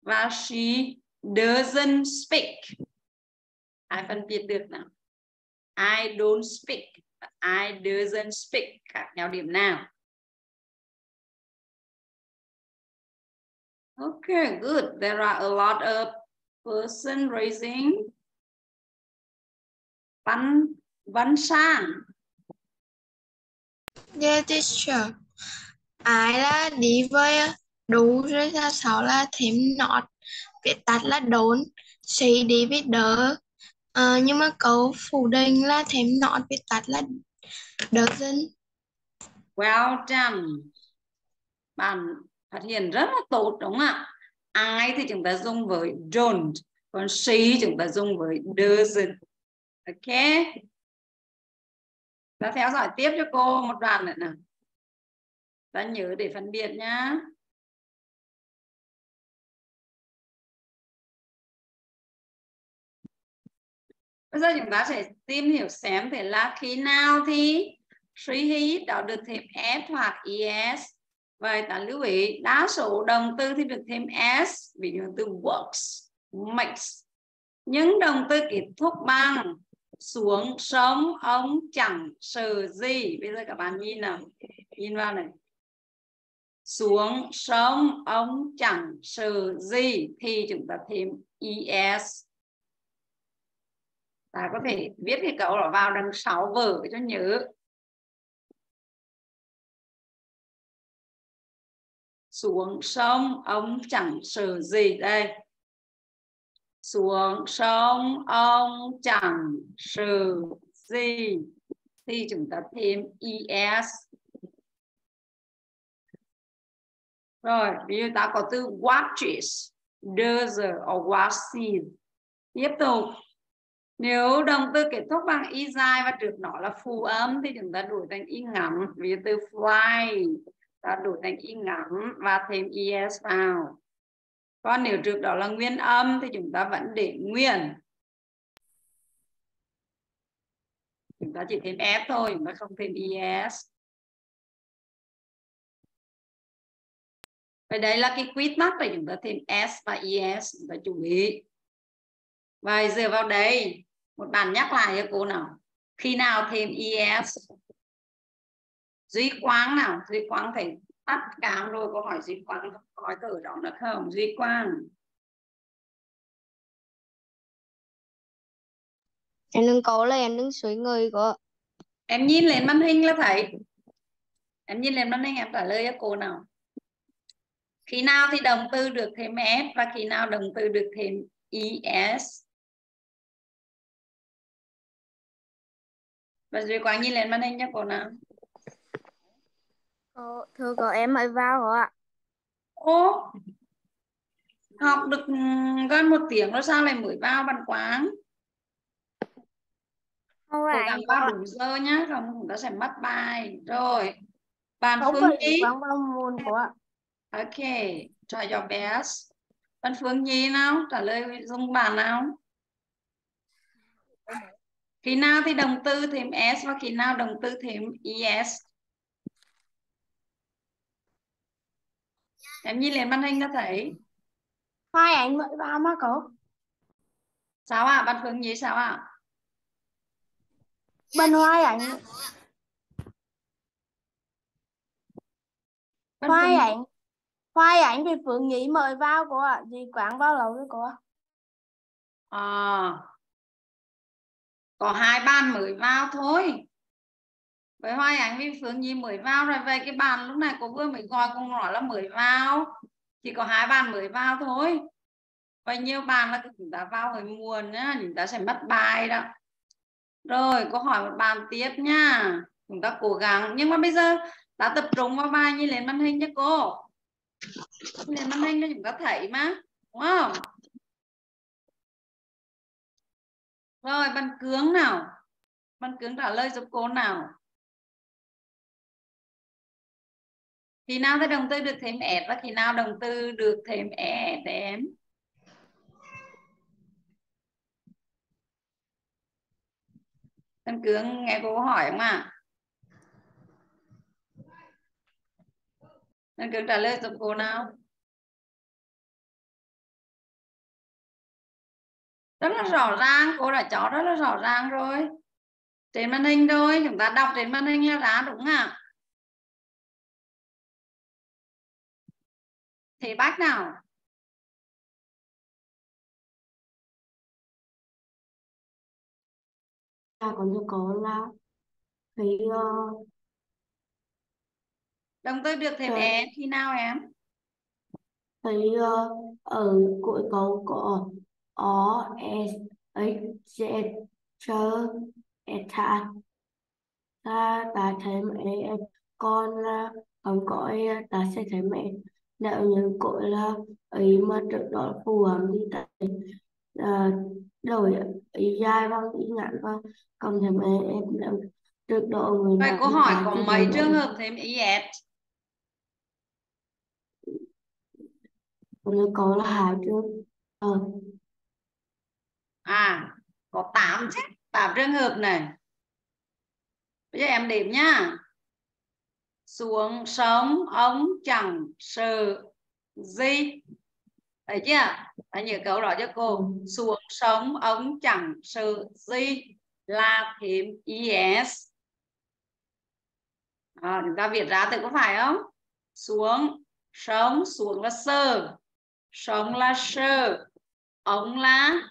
Và she doesn't speak. Ai phân biệt được nào? I don't speak. I doesn't speak. Khác nhau điểm nào? Okay, good. There are a lot of person raising. Văn Văn Sang. Yeah, teacher. Ai là đi với đủ rồi ra sau là thêm not. Viết tắt là đốn, She đi với đỡ. À, nhưng mà câu phủ định là thêm not viết tắt là doesn't. Well done. Bạn phát hiện rất là tốt đúng không ạ? ai thì chúng ta dùng với don't, còn she chúng ta dùng với doesn't. Ok. Ta theo dõi tiếp cho cô một đoạn nữa nào. Ta nhớ để phân biệt nhá. Bây giờ chúng ta sẽ tìm hiểu xem thế là khi nào thì suy hí đó được thêm s hoặc es. Vậy ta lưu ý đa số động từ thì được thêm s, ví dụ từ works, makes. Những động từ kết thúc bằng xuống sống ông chẳng sự gì. Bây giờ các bạn nhìn nào, nhìn vào này. Xuống sống ông chẳng sự gì thì chúng ta thêm es ta có thể viết cái câu đó vào đằng sau vở cho nhớ. Xuống sông ông chẳng sự gì đây. Xuống sông ông chẳng sự gì. Thì chúng ta thêm es rồi ví dụ ta có từ watches does or watches tiếp tục nếu động từ kết thúc bằng y dài và trước nó là phụ âm thì chúng ta đổi thành y ngắn. Ví dụ từ fly ta đổi thành y ngắn và thêm es vào. Còn nếu trước đó là nguyên âm thì chúng ta vẫn để nguyên. Chúng ta chỉ thêm s thôi, chúng ta không thêm es. Vậy đây là cái quy tắc là chúng ta thêm s và es, chúng ta chú ý. Và giờ vào đây một bạn nhắc lại cho cô nào. Khi nào thêm es Duy Quang nào? Duy Quang phải tắt cam rồi câu hỏi Duy Quang hỏi từ đó được không? Duy Quang. Em đừng cố là em đừng suy người của em nhìn lên màn hình là thấy. Em nhìn lên màn hình em trả lời cho cô nào. Khi nào thì động từ được thêm s và khi nào động từ được thêm es và duy quang nhìn lên màn hình cho cô nào. Cô, thưa cô em mới vào rồi ạ? Ô học được gần một tiếng rồi sao lại mới vào bàn quán? Cố gắng vào đủ giờ nhá không chúng ta sẽ mất bài rồi. Bạn không phương nhi? ok try your best bạn phương nhi nào trả lời dùng bàn nào khi nào thì động từ thêm s và khi nào động từ thêm es em nhìn lên màn hình đã thấy. Hai anh mới vào mà cô sao ạ? Bạn phương nhi sao ạ? Bên hai anh. Bạn Khoai phương ảnh khoai ảnh thì Phượng Nhĩ mời vào cô ạ. Gì quán bao lâu rồi cô ạ. À, có hai bàn mới vào thôi. Với hoa Ánh với Phương Nhi mới vào rồi về cái bàn lúc này cô vừa mới gọi cô nói là mới vào. Chỉ có hai bàn mới vào thôi. Và nhiều bàn là chúng ta vào hơi muộn nhá, chúng ta sẽ mất bài đó. Rồi, cô hỏi một bàn tiếp nha. Chúng ta cố gắng. Nhưng mà bây giờ đã tập trung vào bài như lên màn hình cho cô. Lên màn hình cho chúng ta thấy mà. Đúng không? Rồi, bạn Cướng nào. Bạn Cướng trả lời giúp cô nào. Khi nào thì đồng tư được thêm s và khi nào đồng tư được thêm e để em. Bạn Cướng nghe cô hỏi không ạ? Bạn Cướng trả lời giúp cô nào. Rất là rõ ràng cô đã cho rất là rõ ràng rồi. Trên màn hình thôi chúng ta đọc trên màn hình là ra đúng không ạ? Thì bác nào? À còn cho cô là thì uh, động từ được thêm Rồi. e khi nào em? Thì uh, ở cuối câu có o s x z chơ eta ta ta thêm e con là không có ta sẽ thêm e nếu như cội là ý mà trước đó phù hợp thì ta uh, đổi ý dài bằng ý ngắn và cộng thêm em nếu trước đó người vậy cô thì hỏi có mấy trường hợp thêm es Còn như có là hai trước ờ à có 8 chứ 8 trường hợp này. Bây giờ em điểm nhá xuống sống ống chẳng sự gì. Thấy chưa? Anh nhớ câu đó cho cô. Xuống sống ống chẳng sự gì. Là thêm yes. À, chúng ta viết ra tự có phải không? Xuống sống xuống là sơ sống là sơ ống là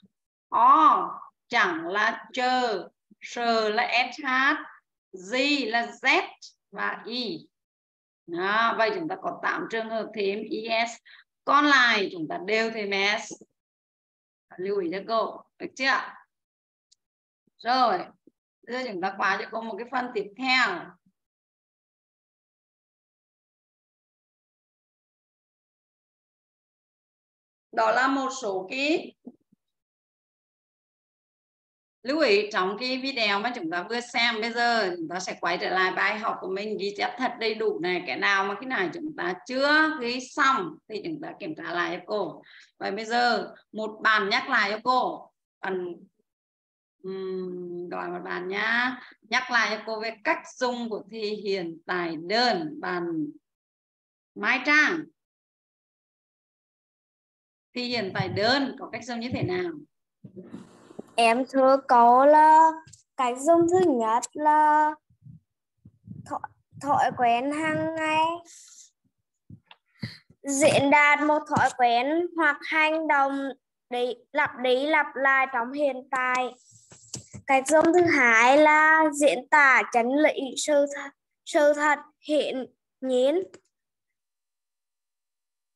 o chẳng là chờ sờ là sh z là z và y. Đó, vậy chúng ta có 8 trường hợp thêm es còn lại chúng ta đều thêm s lưu ý cho cô được chưa? Rồi bây giờ chúng ta qua cho cô một cái phần tiếp theo. Đó là một số cái lưu ý trong cái video mà chúng ta vừa xem bây giờ chúng ta sẽ quay trở lại bài học của mình ghi chép thật đầy đủ này. Cái nào mà cái này chúng ta chưa ghi xong thì chúng ta kiểm tra lại cho cô. Vậy bây giờ một bàn nhắc lại cho cô. Bàn um, gọi một bàn nhá. Nhắc lại cho cô về cách dùng của thi hiện tại đơn. Bàn mai trang. Thì hiện tại đơn có cách dùng như thế nào? Em thưa cô là cách dùng thứ nhất là thọ- thói quen hàng ngày. Diễn đạt một thói quen hoặc hành động đi lặp đi lặp lại trong hiện tại. Cách dùng thứ hai là diễn tả chân lý, sự thật sự thật hiện nhiên.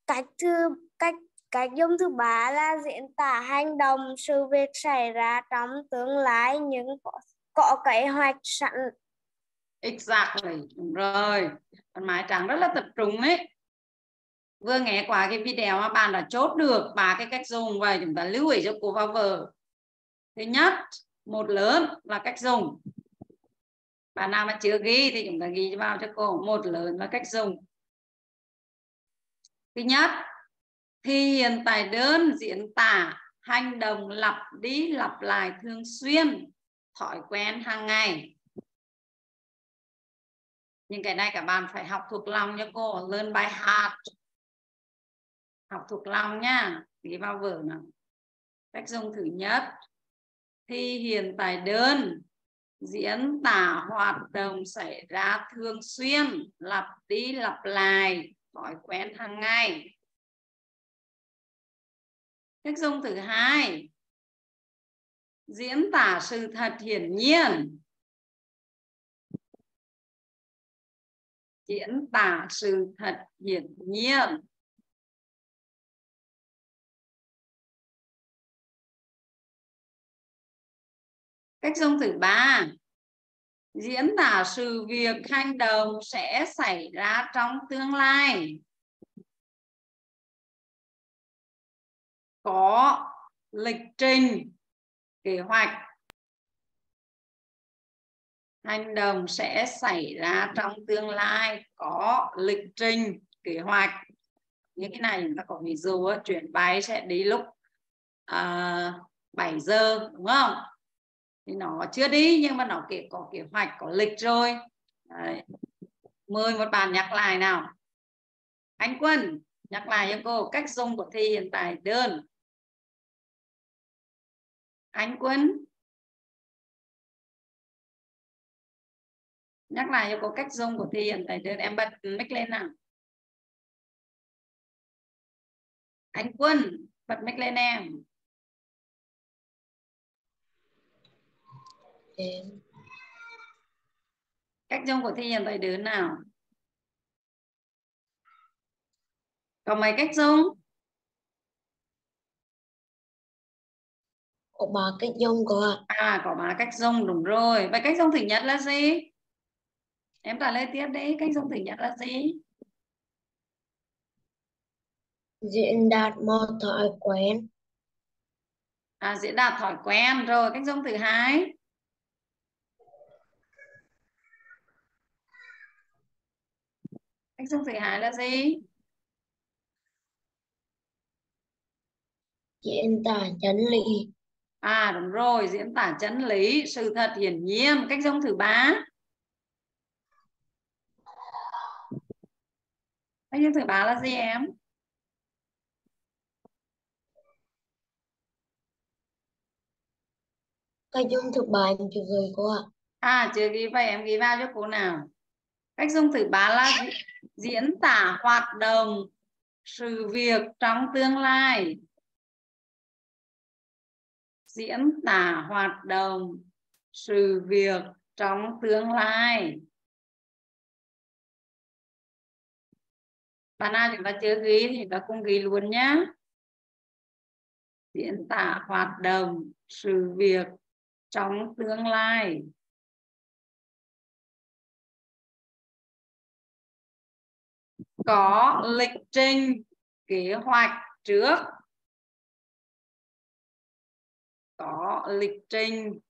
Cách thứ, cách cách dùng thứ ba là diễn tả hành động sự việc xảy ra trong tương lai những có, có kế hoạch sẵn Exactly. Đúng rồi. Còn Mai Trắng rất là tập trung ấy. Vừa nghe qua cái video mà bạn đã chốt được ba cái cách dùng và chúng ta lưu ý cho cô và vợ. Thứ nhất, một lớn là cách dùng. Bạn nào mà chưa ghi thì chúng ta ghi vào cho cô một lớn là cách dùng. Thứ nhất, thì hiện tại đơn diễn tả, hành động lặp đi lặp lại thường xuyên, thói quen hàng ngày. Nhưng cái này các bạn phải học thuộc lòng nha cô learn by heart học thuộc lòng nhá ghi vào vở nào. Cách dùng thứ nhất thì hiện tại đơn, diễn tả hoạt động xảy ra thường xuyên, lặp đi lặp lại, thói quen hàng ngày cách dùng thứ hai. Diễn tả sự thật hiển nhiên. Diễn tả sự thật hiển nhiên. Cách dùng thứ ba. Diễn tả sự việc hành động sẽ xảy ra trong tương lai. Có lịch trình kế hoạch. Hành động sẽ xảy ra trong tương lai. Có lịch trình kế hoạch. Những cái này chúng ta có ví dụ chuyển bay sẽ đi lúc à, uh, 7 giờ đúng không? Thì nó chưa đi nhưng mà nó kể có kế hoạch có lịch rồi. Đấy. mời một bạn nhắc lại nào. Anh quân nhắc lại cho cô cách dùng của thi hiện tại đơn anh quân. Nhắc lại cho cô cách dùng của thi hiện tại đơn em bật mic lên nào. Anh quân bật mic lên em. Em. Cách dùng của thi hiện tại đơn nào. Có mấy cách dùng có ba cách dùng cô ạ. À có ba cách dùng đúng rồi. Vậy cách dùng thứ nhất là gì? Em trả lời tiếp đi cách dùng thứ nhất là gì? Diễn đạt một thói quen. À diễn đạt thói quen. Rồi cách dùng thứ hai? Cách dùng thứ hai là gì? Diễn tả chân lý à đúng rồi diễn tả chân lý sự thật hiển nhiên cách dùng thứ ba. Cách dùng thứ ba là gì em? Cách dùng thứ ba em chưa gửi cô ạ. À chưa ghi vậy em ghi vào cho cô nào. Cách dùng thứ ba là diễn tả hoạt động sự việc trong tương lai diễn tả hoạt động sự việc trong tương lai. Bạn nào chúng ta chưa ghi thì chúng ta cùng ghi luôn nhé diễn tả hoạt động sự việc trong tương lai. Có lịch trình kế hoạch trước có lịch trình,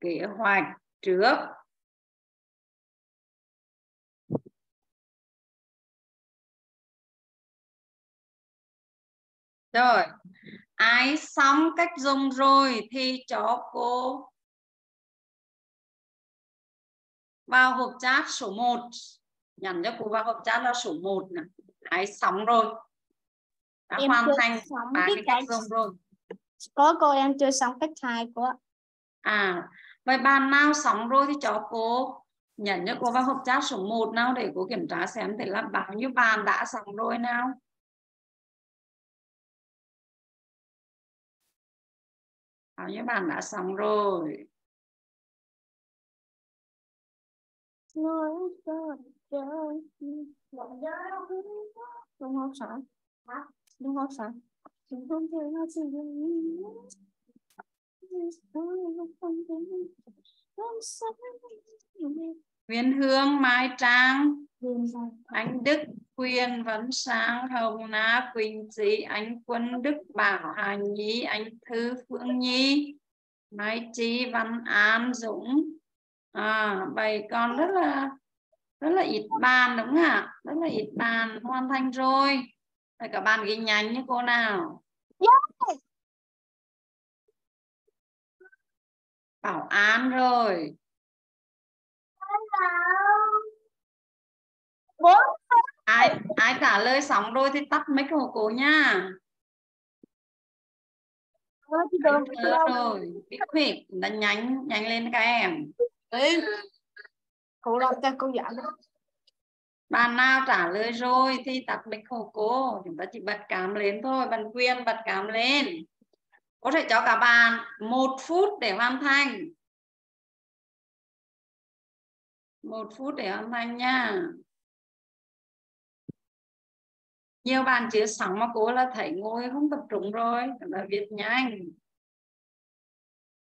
kế hoạch trước. Rồi, ai xong cách dùng rồi thì cho cô vào hộp chat số 1 nhắn cho cô vào hộp chat là số 1 này ai xong rồi đã Em hoàn thành ba cái cách dùng rồi có cô em chưa xong cách hai cô ạ. À vậy bạn nào xong rồi thì cho cô nhận cho cô vào hộp chat số 1 nào để cô kiểm tra xem thì là bao nhiêu bạn đã xong rồi nào. Bao nhiêu bạn đã xong rồi. Đúng không? Sao đúng không sao đúng không Nguyên Hương, Mai Trang, anh Đức, Quyền, Vấn Sang, Hồng Na, Quỳnh Dị, anh Quân, Đức Bảo, Hà Nhi, anh Thư, Phương Nhi, Mai Chi, Văn An, Dũng. À, bảy con rất là rất là ít bàn đúng không ạ? Rất là ít bàn hoàn thành rồi. Rồi các bạn ghi nhanh như cô nào. Yeah. Bảo An rồi. Ai ai trả lời xong rồi thì tắt mic của cô nha. Anh rồi, biết khuyết nhanh nhanh lên các em. Cô làm cho cô giảm. Bạn nào trả lời rồi thì tắt mic của cô, chúng ta chỉ bật cam lên thôi, bạn quyền bật cam lên. Có thể cho cả bạn một phút để hoàn thành. Một phút để hoàn thành nha. Nhiều bạn chưa sẵn mà cô là thấy ngồi không tập trung rồi, là viết nhanh.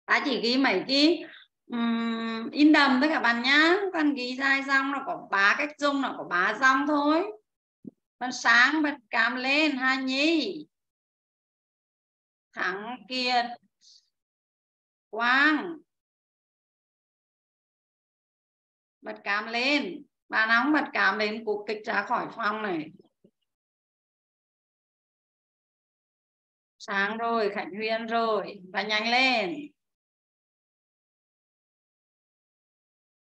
Ta chỉ ghi mấy cái um, in đầm tất cả bạn nhá. con ghi dài dòng là có ba cách dùng là có ba dòng thôi. Con sáng bật cam lên ha nhí, Thắng Kiệt. Quang. Bật cam lên. Bà nóng bật cam lên cục kịch ra khỏi phòng này. Sáng rồi Khánh Huyền rồi. Và nhanh lên.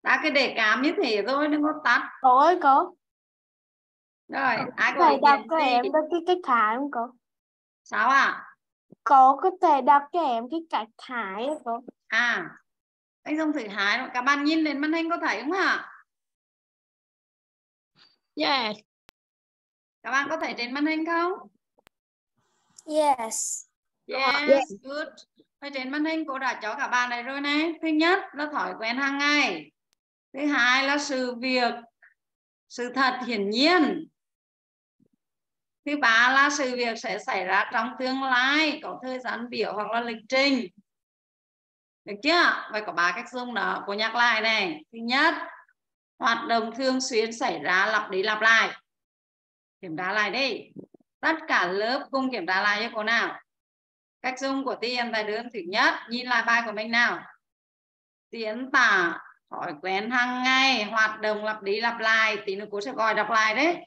Ta cái đề cam như thế thôi đừng có tắt Cô ơi cô. rồi ai có ý đọc cho em được cái cách thải không cô? sao ạ Cô có thể đọc cho em cái cách thải không cô? à anh dùng thử hái các bạn nhìn lên màn hình có thấy không ạ Yes. các bạn có thấy trên màn hình không Yes. Yes, good. Ở trên màn hình cô đã cho các bạn này rồi này. Thứ nhất là thói quen hàng ngày. Thứ hai là sự việc, sự thật hiển nhiên. Thứ ba là sự việc sẽ xảy ra trong tương lai, có thời gian biểu hoặc là lịch trình. Được chưa? Vậy có ba cách dùng đó. Cô nhắc lại này. Thứ nhất, hoạt động thường xuyên xảy ra lặp đi lặp lại. Kiểm tra lại đi. Tất cả lớp cùng kiểm tra lại cho cô nào. Cách dùng của tiền tại đơn thứ nhất, nhìn lại bài của mình nào. Diễn tả thói quen hàng ngày, hoạt động lặp đi lặp lại, tí nữa cô sẽ gọi đọc lại đấy.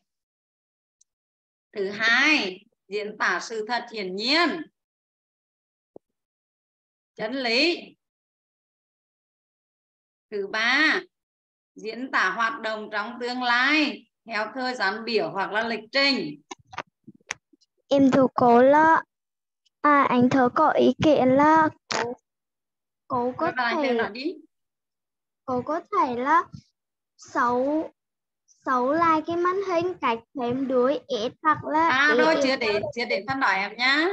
Thứ hai, diễn tả sự thật hiển nhiên. Chân lý. Thứ ba, diễn tả hoạt động trong tương lai theo thời gian biểu hoặc là lịch trình. Em thử cô là à anh thử có ý kiến là cô cô có thể thêm nói đi. Cô có thể là xấu xấu lại cái màn hình cách thêm đuôi S hoặc là À rồi chưa đến chưa đến phân loại em nhá.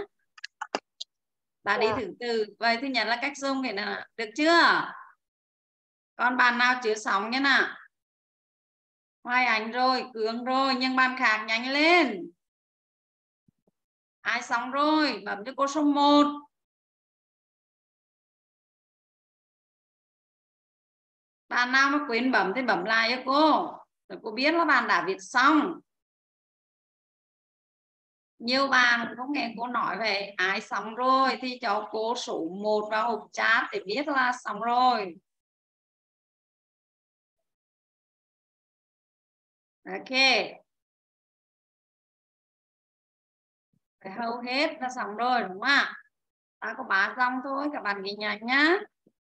Ta đi Dạ. thử từ. Vậy thứ nhất là cách dùng cái nào được chưa? Còn bạn nào chưa xong nhé nào. Hoài ảnh rồi, cường rồi nhưng bạn khác nhanh lên. Ai xong rồi, bấm cho cô số 1. Bạn nào mà quên bấm thì bấm lại cho cô. Rồi cô biết là bạn đã viết xong. Nhiều bạn không nghe cô nói về ai xong rồi thì cho cô số 1 vào hộp chat để biết là xong rồi. Ok. Hầu hết là xong rồi đúng không ạ? Ta có ba dòng thôi, các bạn ghi nhận nhá.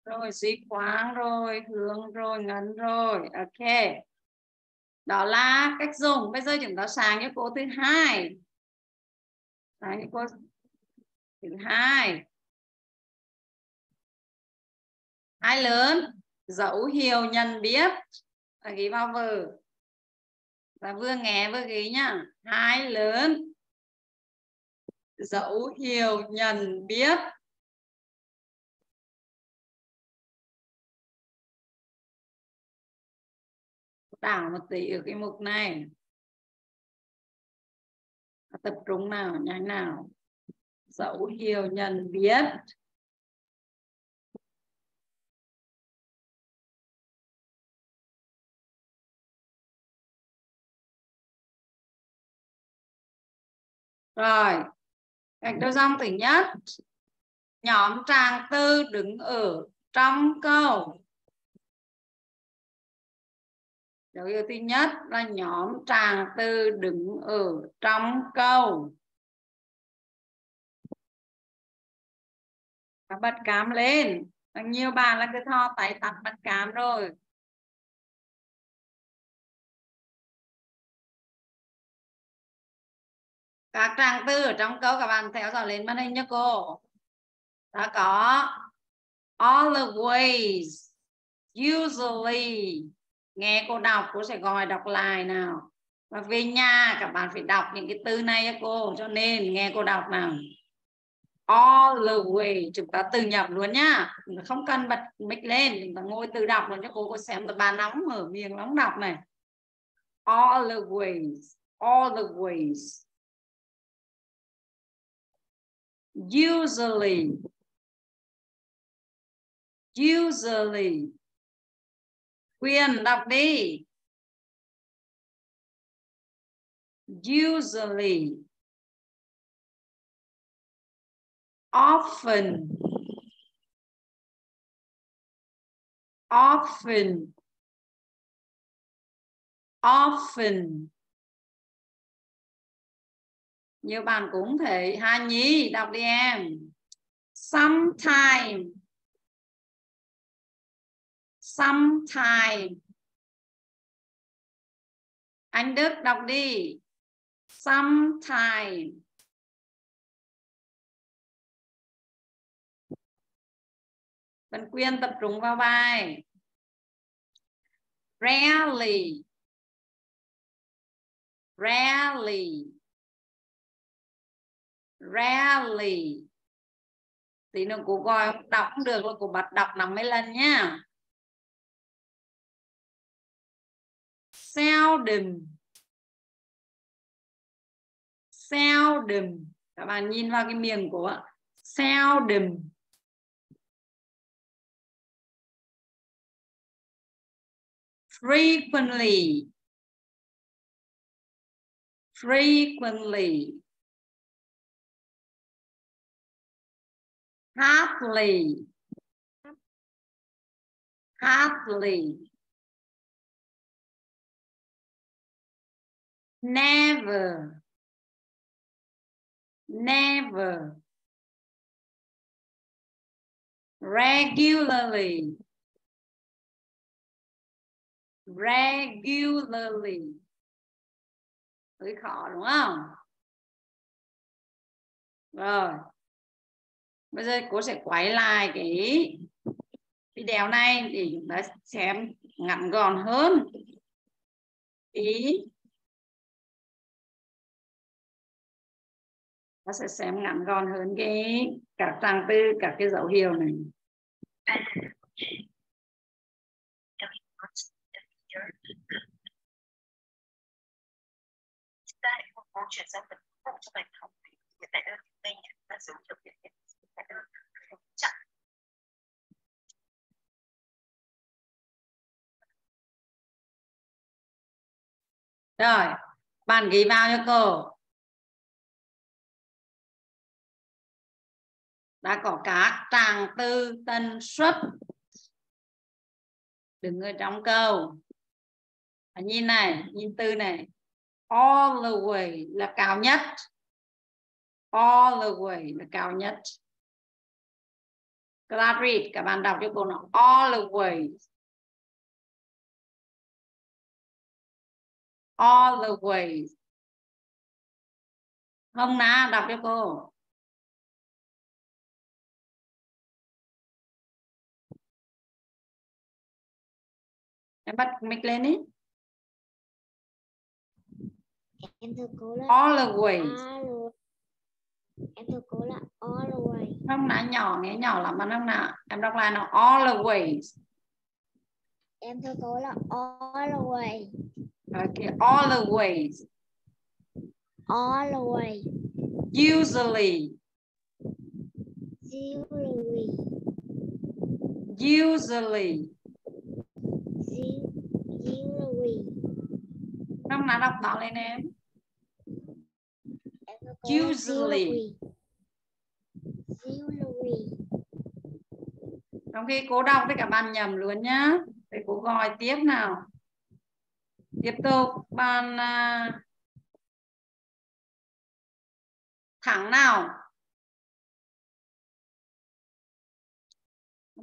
Rồi suy Quang rồi, hướng rồi, ngắn rồi. Ok. Đó là cách dùng. Bây giờ chúng ta sang những cô thứ hai. Sang những cô thứ hai. Hai lớn, dấu hiệu nhận biết. là ghi vào vở và vừa nghe vừa ghi nhá hai lớn dấu hiệu nhận biết đảo một tí ở cái mục này. Tập trung nào nhanh nào? Dấu hiệu nhận biết. Rồi gạch đầu dòng thứ nhất. Nhóm tràng tư đứng ở trong câu. Dấu hiệu thứ nhất là nhóm tràng từ đứng ở trong câu và bật cám lên. Nhiều bạn là cứ thò tay tắt bật cám rồi. Các trang tư ở trong câu các bạn theo dõi lên màn hình nhé cô. Đã có all the ways, usually nghe cô đọc, cô sẽ gọi đọc lại nào. Và về nhà, các bạn phải đọc những cái từ này cho cô, cho nên nghe cô đọc nào. All the way. Chúng ta từ nhập luôn nhá. Không cần bật mic lên, chúng ta ngồi từ đọc luôn cho cô cô xem tập bà nóng mở miệng nóng đọc này. All the ways. All the ways. Usually. Usually. Quyên đọc đi. Usually. Often. Often. Often. Nhiều bạn cũng thể, Hà Nhi, đọc đi em. Sometimes sometime. Anh Đức đọc đi. Sometime. Văn Quyên tập trung vào bài. Rarely rarely rarely tí nó cô gọi đọc không được là cô bật đọc 50 lần nhá seldom seldom các bạn nhìn vào cái miệng của seldom frequently. Frequently. Hardly. Hardly. Never. Never. Regularly. Regularly. Hơi khó, đúng không? Rồi. Bây giờ cô sẽ quay lại cái video này để chúng ta xem ngắn gọn hơn. Ý. ta sẽ xem ngắn gọn hơn cái, các trang tư, các cái dấu hiệu này. Chuyển sang phần phụ cho bài học hiện tại đơn là dấu hiệu hiện hiện tại đơn chặn rồi, bạn ghi vào cho cô. Ta có các tràng tư, tần, suất. Đừng ở trong câu nhìn này, nhìn từ này. All the way là cao nhất. All the way là cao nhất. Class read, các bạn đọc cho cô nó all the way. All the way. Không na đọc cho cô. Em bật mic lên đi Em thưa cô là always. Always. Em thưa cô là always. không nói nhỏ nghe nhỏ lắm mà không nào? Em đọc lại nào always. Em thưa cô là always. okay always. Always. usually. Usually. usually jewelry không nào đọc bảo lên em jewelry. Jewelry Usually. Trong khi cố đọc thì cả bạn nhầm luôn nhá. Để cố gọi tiếp nào. Tiếp tục, bạn à, thẳng nào?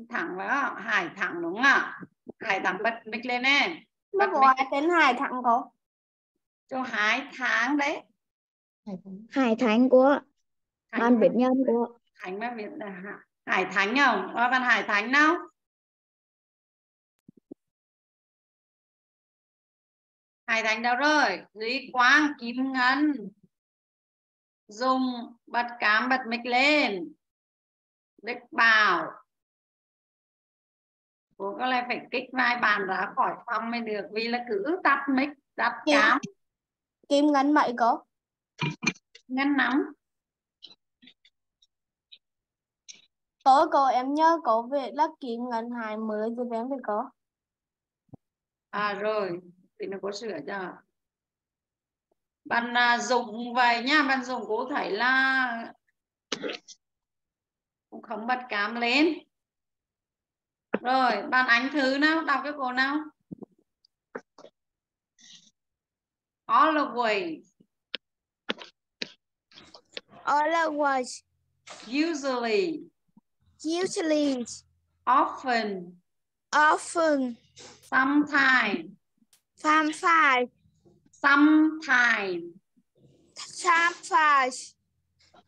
Thẳng vào hải thẳng đúng không ạ? Hải thẳng bật mic lên Nó bật mic ai tên Hải Thắng có? cho hải tháng đấy Hải Thành của Hải ban Việt Nhân của Thánh mà Việt là Hải Thánh không? Có bạn Hải Thánh đâu? Hải Thánh đâu rồi? Duy Quang, Kim Ngân. Dùng bật cám bật mic lên. Đức Bảo. Cô có lẽ phải kích vai bàn ra khỏi phòng mới được vì là cứ tắt mic, tắt cám, Kim Ngân Mậy có? ngân nắm. Tối cô em nhớ có việc là Kim Ngân Hải mới thì em phải có. À rồi, thì nó có sửa cho. Bạn à, Dũng vậy nha, bạn Dũng cô thấy là cũng không bật cám lên. Rồi, bạn Ánh Thứ nào, đọc cái cô nào. Always, Always, usually, usually, often, often, sometimes, sometimes, sometimes. sometimes,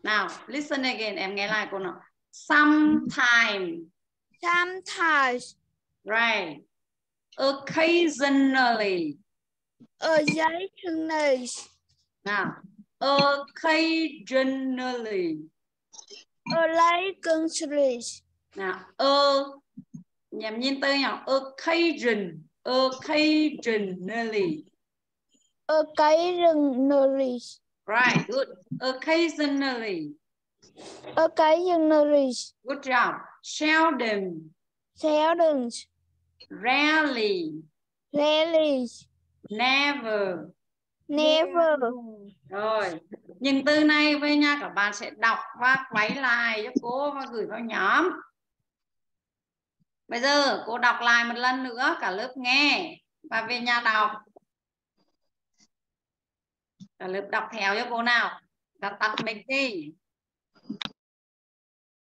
Nào, listen again, em nghe lại cô nào. Sometimes, sometimes, right. Occasionally. occasionally, Nào, occasionally. occasionally, Nào, ơ nhầm nhìn tới nhau occasion, occasionally. occasionally, Right, good. Occasionally. occasionally, Good job. Seldom, seldom, rarely, rarely, never. never. Rồi, những từ này với nha các bạn sẽ đọc và quay lại cho cô và gửi vào nhóm. Bây giờ cô đọc lại một lần nữa cả lớp nghe và về nhà đọc. Cả lớp đọc theo cho cô nào. Đặt tắt mic đi.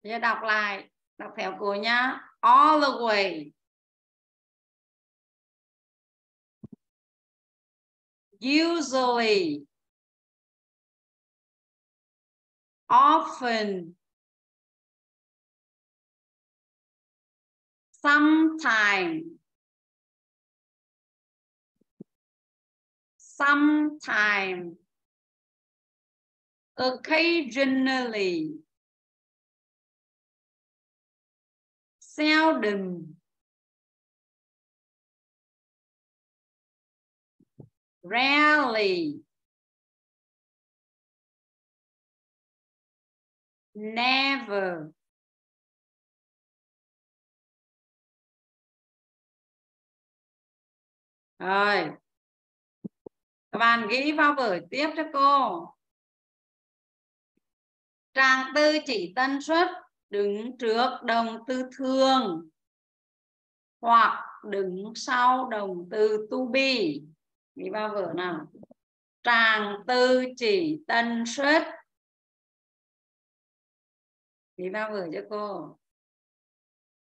Bây giờ đọc lại, đọc theo cô nhá. All the way. Usually. often, sometime, sometime, occasionally, seldom, rarely, never. Rồi. Các bạn ghi vào vở tiếp cho cô. trang tư chỉ tần suất đứng trước đồng từ thường hoặc đứng sau đồng từ to be. Ghi ba vở nào. Tràng tư chỉ tân xuất. Ghi ba vở cho cô.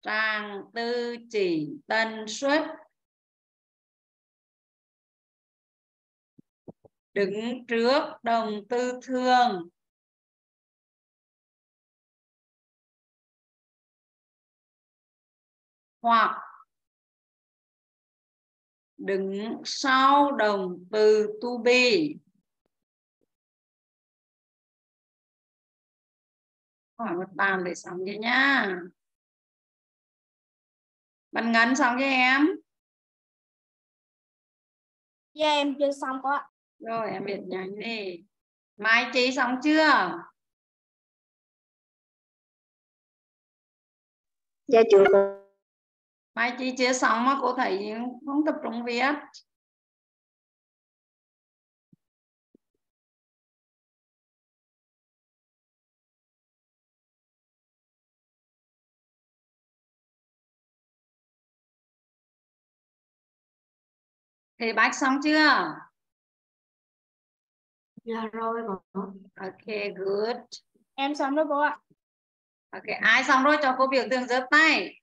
Tràng tư chỉ tân xuất. đứng trước đồng tư thường hoặc đứng sau động từ to be. Hỏi một bàn để xong vậy nhá bạn ngân xong cho em? Dạ em chưa xong có ạ. rồi em biệt nhanh đi. Mai trí xong chưa? Dạ chưa mai trí chưa xong mà cô thấy không tập trung viết Thầy Bách xong chưa? Dạ rồi cô. Ok, good. Em xong rồi cô ạ. Ok, ai xong rồi cho cô biểu tượng giơ tay.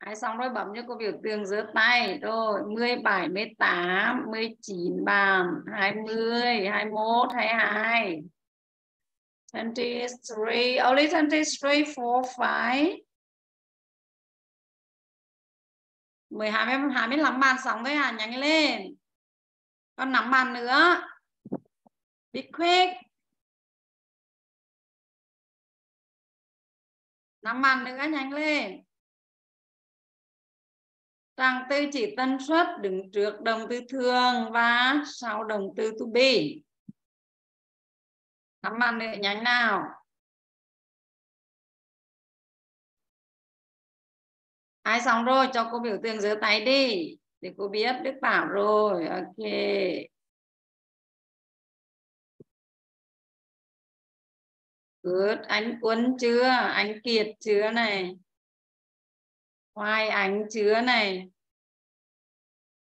Ai xong rồi bấm cho cô biểu tượng giữa tay. Rồi, 17, 18, 19 bàn, 20, 21, 22. 23, only 23, 4, 5. 12, 25 bàn xong thôi à, nhanh lên. Còn 5 bàn nữa. Be quick. 5 bàn nữa nhanh lên tăng từ chỉ tần suất đứng trước động từ thường và sau động từ to be. Các bạn nữa nhánh nào. ai xong rồi cho cô biểu tượng giơ tay đi, để cô biết Đức Bảo rồi ok Good. anh Quân chưa anh Kiệt chưa này Hoài Ánh chứa này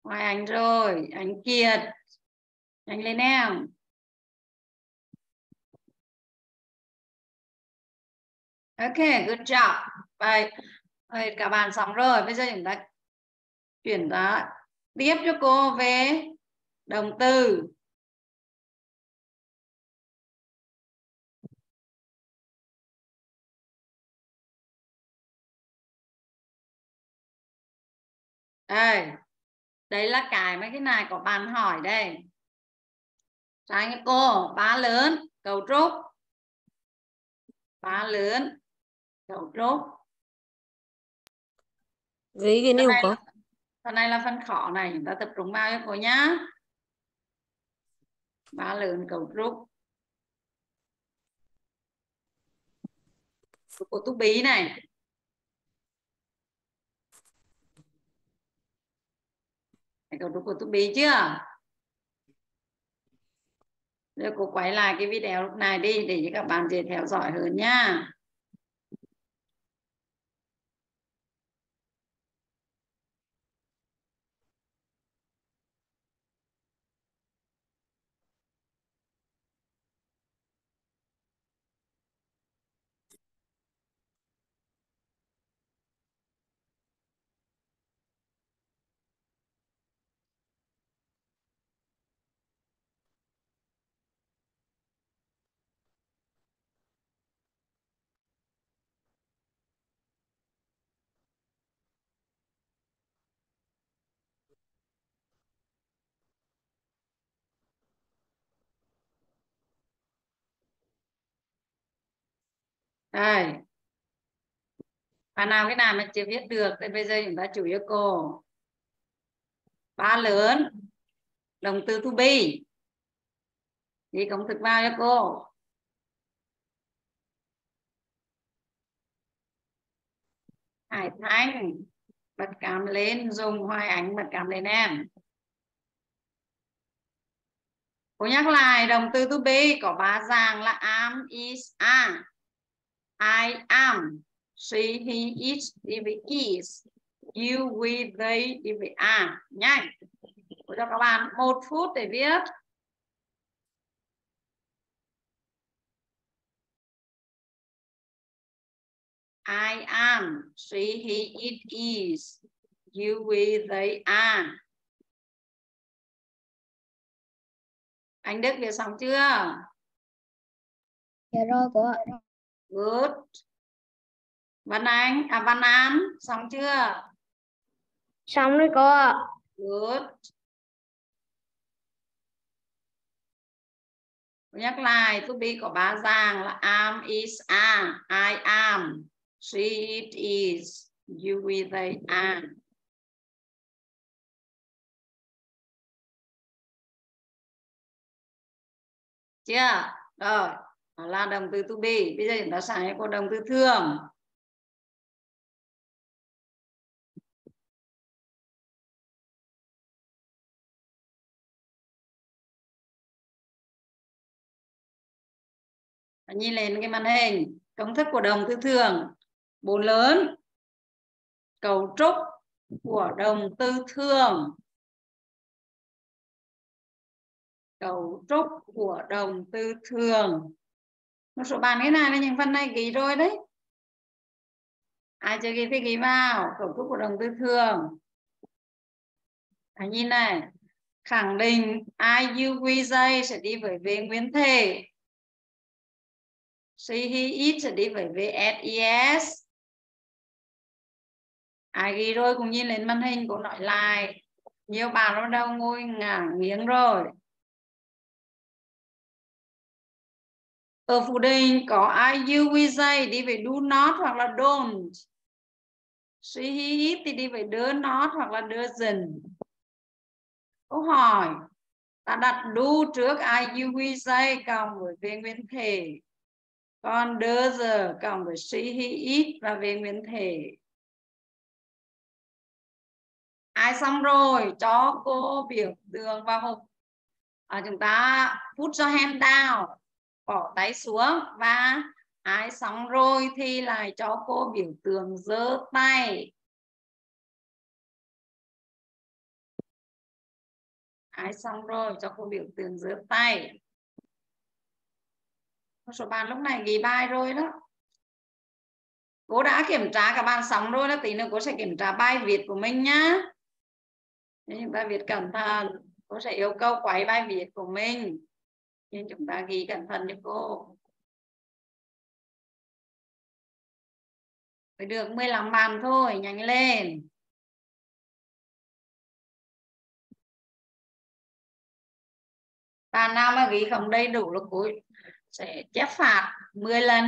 Hoài Ánh rồi Ánh Kiệt Anh lên em Ok, good job. Vậy rồi, cả bạn xong rồi, bây giờ chúng ta chuyển ra tiếp cho cô về động từ. Đây, đấy là cái mấy cái này có bạn hỏi đây. Trái cô, bá lớn, cầu trúc. Bá lớn, cầu trúc Ghi cái nêu có. Phần này là phần khó này, chúng ta tập trung vào cho cô nhá. Ba lớn cấu trúc. Của tú bí này. Cấu đúng của tú bí chưa? Rồi cô quay lại cái video lúc này đi, để cho các bạn dễ theo dõi hơn nha. Đây. Bạn nào cái nào mà chưa viết được thì bây giờ chúng ta chủ yếu cô. Ba lớn. Động từ to be. Đi công thức vào cho cô. Hải Thanh. Bật cảm lên. Dùng hoài ảnh bật cảm lên em. Cô nhắc lại động từ to be có ba dạng là am, is, are. I am. She, he, it, if it is. You, we, they, if it are. Nhanh. Cô cho các bạn một phút để viết. I am. She, he, it is. You, we, they are. Anh Đức viết xong chưa? Dạ rồi cô ạ. Good. Văn Anh, à Văn An, xong chưa? Xong rồi cô ạ. Good. Nhắc lại, to be có ba dạng là am, is, are. I am. She, it is. You, we, they, are. Chưa? Rồi, đó là động từ to be. Bây giờ chúng ta sang có động từ thường. nhìn lên cái màn hình, công thức của đồng tư thường bốn lớn cấu trúc của đồng tư thường cấu trúc của đồng tư thường một số bạn cái này là những phần này ghi rồi đấy ai chưa ghi thì ghi vào cấu trúc của đồng tư thường à, nhìn này khẳng định I, you, sẽ đi với về nguyên thể she, he, sẽ đi với VSES. Ai ghi rồi cũng nhìn lên màn hình cũng nói lại. Nhiều bạn nó đâu ngồi ngả miếng rồi. Ở phụ đề có I, you, we, they đi về do not hoặc là don't. She, he, it thì đi về do not hoặc là doesn't. Câu hỏi. Ta đặt do trước I, you, we, they cộng với về nguyên thể còn does cộng với she, he, it và về nguyên thể ai xong rồi cho cô biểu tượng vào hộp à, chúng ta put cho hand down bỏ tay xuống và ai xong rồi thì lại cho cô biểu tượng giơ tay. Ai xong rồi cho cô biểu tượng giơ tay. Một số bạn lúc này ghi bài rồi đó. Cô đã kiểm tra các bạn xong rồi đó, tí nữa cô sẽ kiểm tra bài viết của mình nhá. Bài chúng ta viết cẩn thận, cô sẽ yêu cầu quay bài viết của mình nên chúng ta ghi cẩn thận cho cô. Phải được 15 bàn thôi, nhanh lên. Bàn nào mà ghi không đầy đủ là cô sẽ chép phạt 10 lần.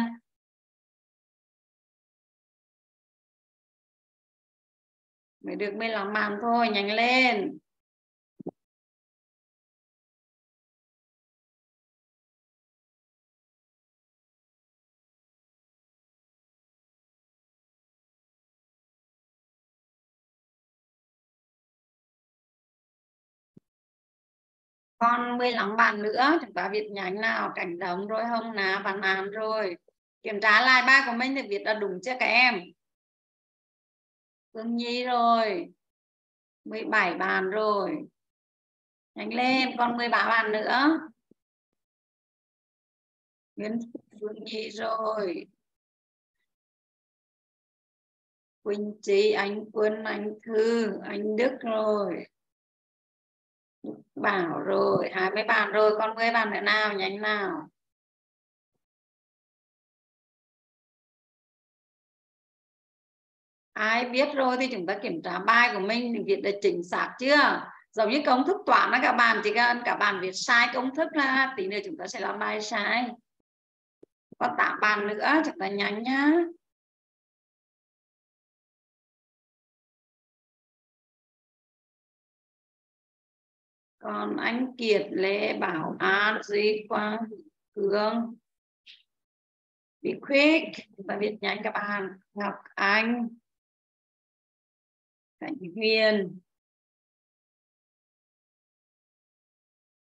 Mới được 15 bàn thôi, nhanh lên. Còn 15 bàn nữa chúng ta viết nhánh nào cảnh đồng rồi hông ná bàn án rồi. Kiểm tra lại bài của mình thì viết là đúng chưa các em? Phương Nhi rồi 17 bàn rồi. Nhanh lên còn 13 bàn nữa. Nguyễn Phương Nhi rồi. Quỳnh Trí, anh Quân, anh Thư, anh Đức rồi bảo rồi, hai mươi bạn rồi, con mười bạn nữa nào nhanh nào? Ai biết rồi thì chúng ta kiểm tra bài của mình mình viết được chính xác chưa? Giống như công thức toán đó, các bạn, chỉ cần các bạn viết sai công thức là tí nữa chúng ta sẽ làm bài sai. Còn tám bàn nữa, chúng ta nhanh nhá. Còn anh Kiệt Lê Bảo An Duy Quang Cường Be quick và viết nhanh các bạn Ngọc Anh Cảnh Huyền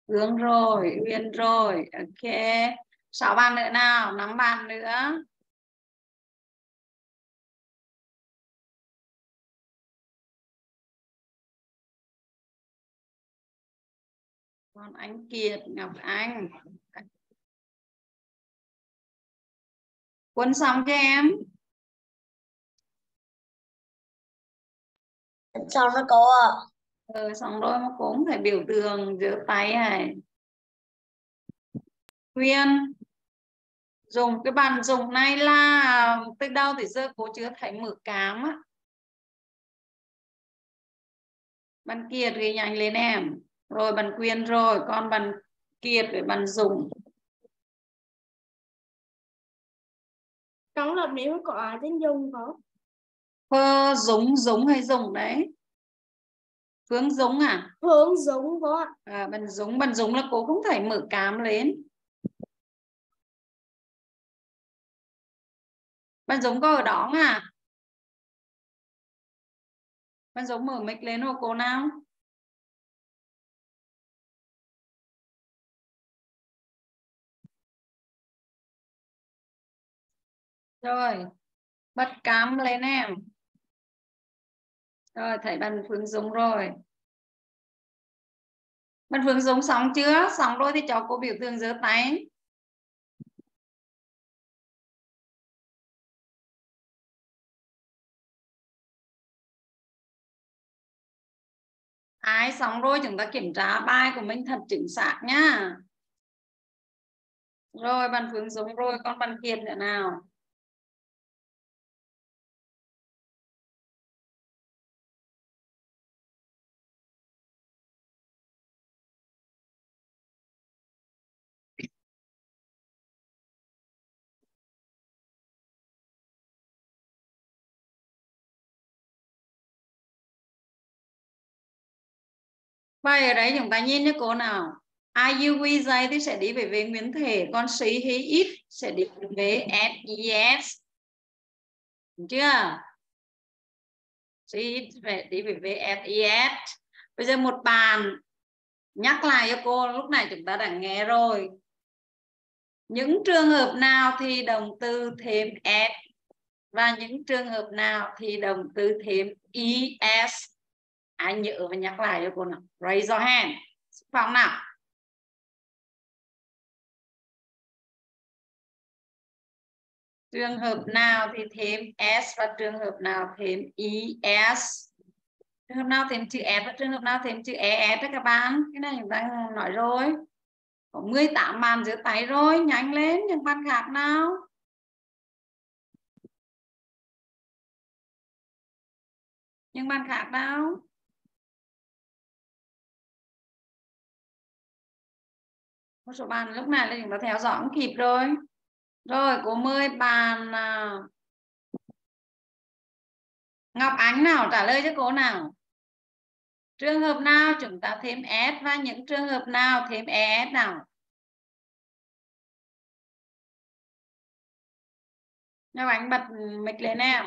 Hướng rồi, Huyền rồi, ok. Sáu bạn nữa nào, năm bạn nữa. Còn anh Kiệt Ngọc Anh. Quân xong cho em? Xong rồi cô ạ. Ừ, xong rồi mà cũng phải biểu tượng giữa tay này. Quyên dùng cái bàn dùng này là từ đâu thì giờ cô chưa thấy mực cám á. Bạn Kiệt ghi nhanh lên em rồi bạn Quyên rồi con bạn Kiệt với bạn Dùng trong lớp nếu có tên Dung không Phơ Dũng Dũng hay Dùng đấy. Phương Dũng à? Phương Dũng có à, bạn Dũng bạn Dũng là cô không thể mở cam lên. Bạn Dũng có ở đó à? Bạn Dũng mở mic lên hộ cô nào rồi bật cam lên em. Rồi, thấy bạn Phương Dung rồi. Bạn Phương Dung xong chưa? Xong rồi thì cho cô biểu tượng giơ tay. Ai xong rồi? Chúng ta kiểm tra bài của mình thật chính xác nhá rồi, bạn Phương Dũng rồi con bạn Kiệt nữa nào? Vậy ở đấy chúng ta nhìn nhé cô nào. I, you, we, they thì sẽ đi về về nguyên thể. Còn she, he, it sẽ đi về at, yes. Đúng chưa? She, it phải đi về về at, yes. Bây giờ một bàn nhắc lại cho cô lúc này chúng ta đã nghe rồi. Những trường hợp nào thì động từ thêm s và những trường hợp nào thì động từ thêm es ai nhớ và nhắc lại cho cô nào. Raise your hand. Phòng nào? Trường hợp nào thì thêm s và trường hợp nào thêm es trường hợp nào thêm chữ s và trường hợp nào thêm chữ es đó các bạn? Cái này chúng ta nói rồi. Có 18 bàn giữa tay rồi. Nhanh lên những bàn khác nào. Những bàn khác nào. Một số bàn lúc này là chúng ta theo dõi cũng kịp rồi. Rồi cô mời bàn. À, Ngọc Ánh nào trả lời cho cô nào? Trường hợp nào chúng ta thêm s và những trường hợp nào thêm es nào? Ngọc Ánh bật mic lên em.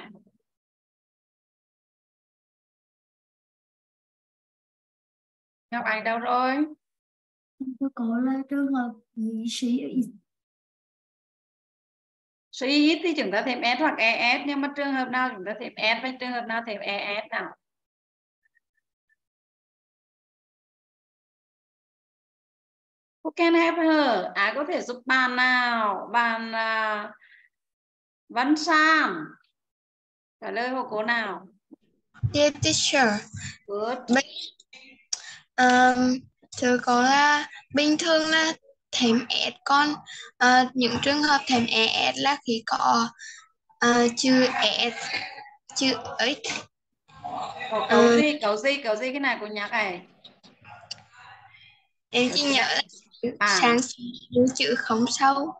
Ngọc Ánh đâu rồi? Tôi có là trường hợp sĩ sĩ ít thì chúng ta thêm s hoặc es nhưng mà trường hợp nào chúng ta thêm s và trường hợp nào thêm es nào Who can help her? Ai có thể giúp bạn nào? Bạn uh, Văn Sam. Trả lời hộ cô nào. Dear teacher. Good. Um, thưa cô là bình thường là thêm s con. Uh, những trường hợp thêm es là khi có uh, chữ s chữ x. Có cấu uh, gì cấu gì cấu gì cái này của nhắc này? Em chỉ nhớ là à. sáng chữ không sâu.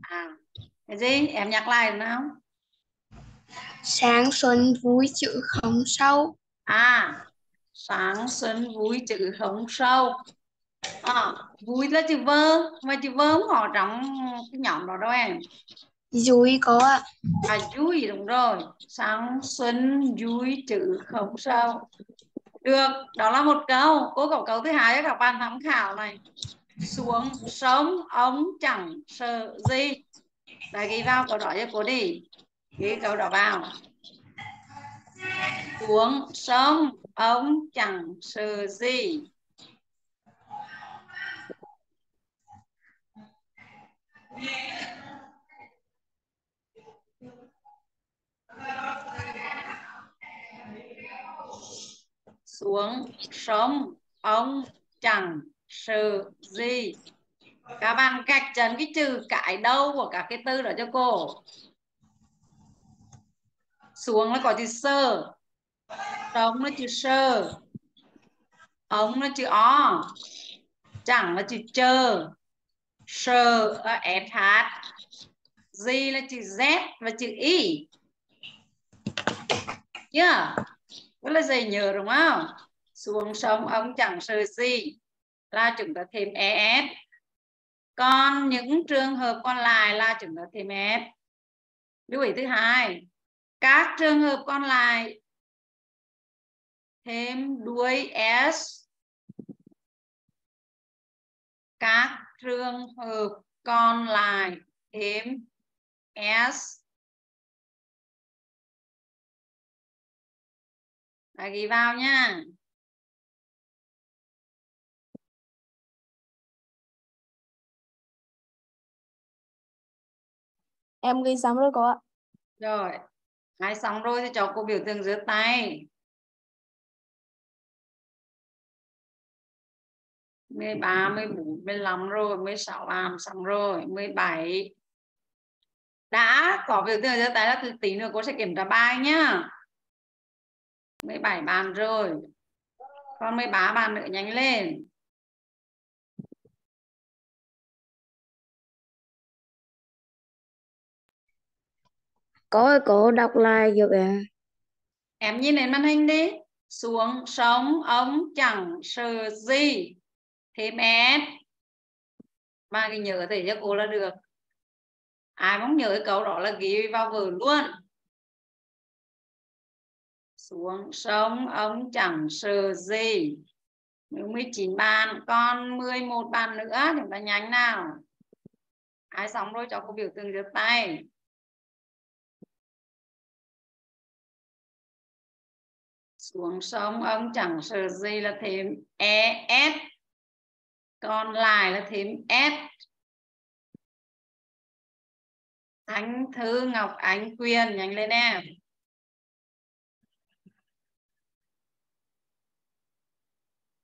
À. Cái gì? Em nhắc lại nào sáng xuân vui chữ không sâu. À sáng xuân vui chữ không sâu. À, vui là chữ vơ mà chữ vơ không họ trong cái nhóm đó đâu em. Vui có ạ. À vui đúng rồi. Sáng xuân vui chữ không sâu. Được đó là một câu. Cô có câu thứ hai cho các bạn tham khảo này. Xuống sống ống chẳng sợ gì. Đây ghi vào câu đó cho cô đi. Ghi câu đó vào. Xuống sống ông chẳng sợ gì. Xuống sống ông chẳng sự gì. Các bạn gạch chân cái trừ cái đâu của các cái từ đó cho cô. Xuống là có chữ sơ trống là chữ sơ. Ống là chữ o. Chẳng là chữ chơ. Sơ là s h g là chữ z và chữ y yeah rất là dễ nhớ đúng không? Xuống sông ống chẳng sơ gì. Là chúng ta thêm es còn những trường hợp còn lại là chúng ta thêm s lưu ý thứ hai. Các trường hợp còn lại thêm đuôi s. Các trường hợp còn lại thêm s. Đã ghi vào nha. Em ghi xong rồi cô ạ. rồi ai xong rồi thì cho cô biểu tượng giơ tay mười ba mười bốn mười lăm rồi mười sáu làm xong rồi mười bảy. Đã có biểu tượng giơ tay là từ tí nữa cô sẽ kiểm tra bài nhá. mười bảy bàn rồi còn mười ba bàn nữa nhanh lên. Cô ơi, cô đọc lại giúp em. em nhìn lên màn hình đi. Xuống sống ống chẳng sờ gì thêm em ba cái nhớ thì cho cô là được. Ai muốn nhớ cái câu đó là ghi vào vở luôn. Xuống sống ông chẳng sờ gì. 19 bàn còn 11 bàn nữa, chúng ta nhanh nào. Ai xong rồi cho cô biểu tượng giơ tay. Xuống sông, ông chẳng sợ gì là thêm es còn lại là thêm s Thánh Thư Ngọc Ánh Quyền, nhanh lên em.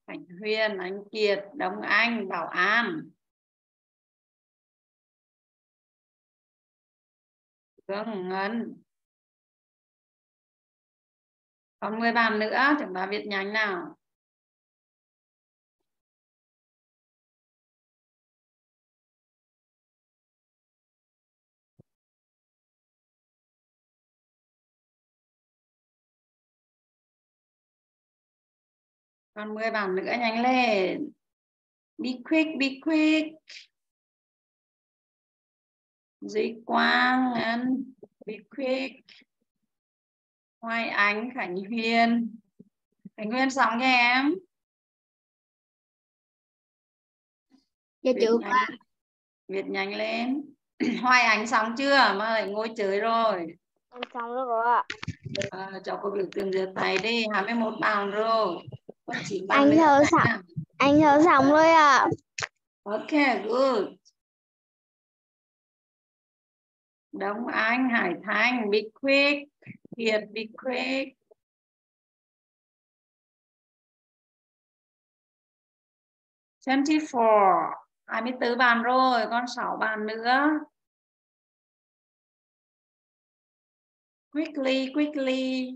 Cảnh Huyền Ánh Kiệt, Đông Anh, Bảo An. Phương Ngân. Còn 10 bàn nữa, chúng ta viết nhanh nào. Còn 10 bàn nữa nhanh lên be quick be quick Duy Quang and be quick Hoài Ánh, Khánh Huyền. Khánh Huyền xong nghe em. Dạ chữ viết nhanh lên. Hoài Ánh xong chưa mà lại ngồi chơi rồi. Em xong rồi ạ. À, cho cô biểu tượng giơ tay đi, 21 bàn rồi. Có 9 bàn Anh thơ xong. Anh thơ xong rồi ạ. Ok, good. Đông Anh, Hải Thanh, be quick. Hiệp, be quick. Twenty four, 24 bàn rồi, còn 6 bàn nữa. Quickly, quickly.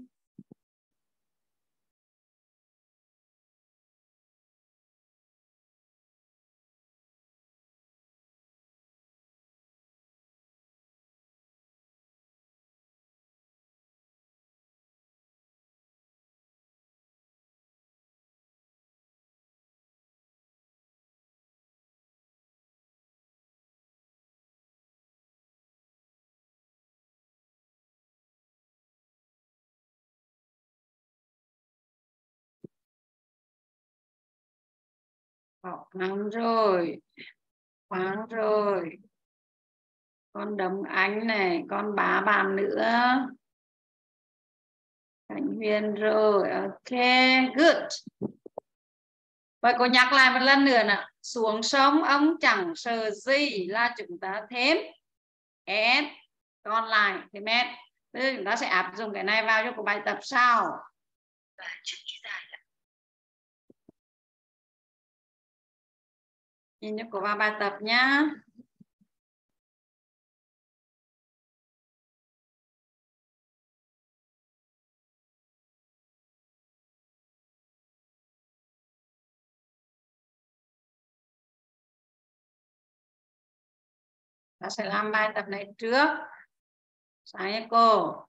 Khoáng rồi. Khoáng rồi. Con đấm ánh này, con bá bàn nữa. Cảnh Huyền rồi, ok, good. Vậy cô nhắc lại một lần nữa nè. Xuống sông ông chẳng sợ gì là chúng ta thêm S. Còn lại thêm S. Bây giờ chúng ta sẽ áp dụng cái này vào cho cái bài tập sau. và chữ dài giải Ini của ba bài tập nhá. Ta sẽ làm bài tập này trước. Sáng cô.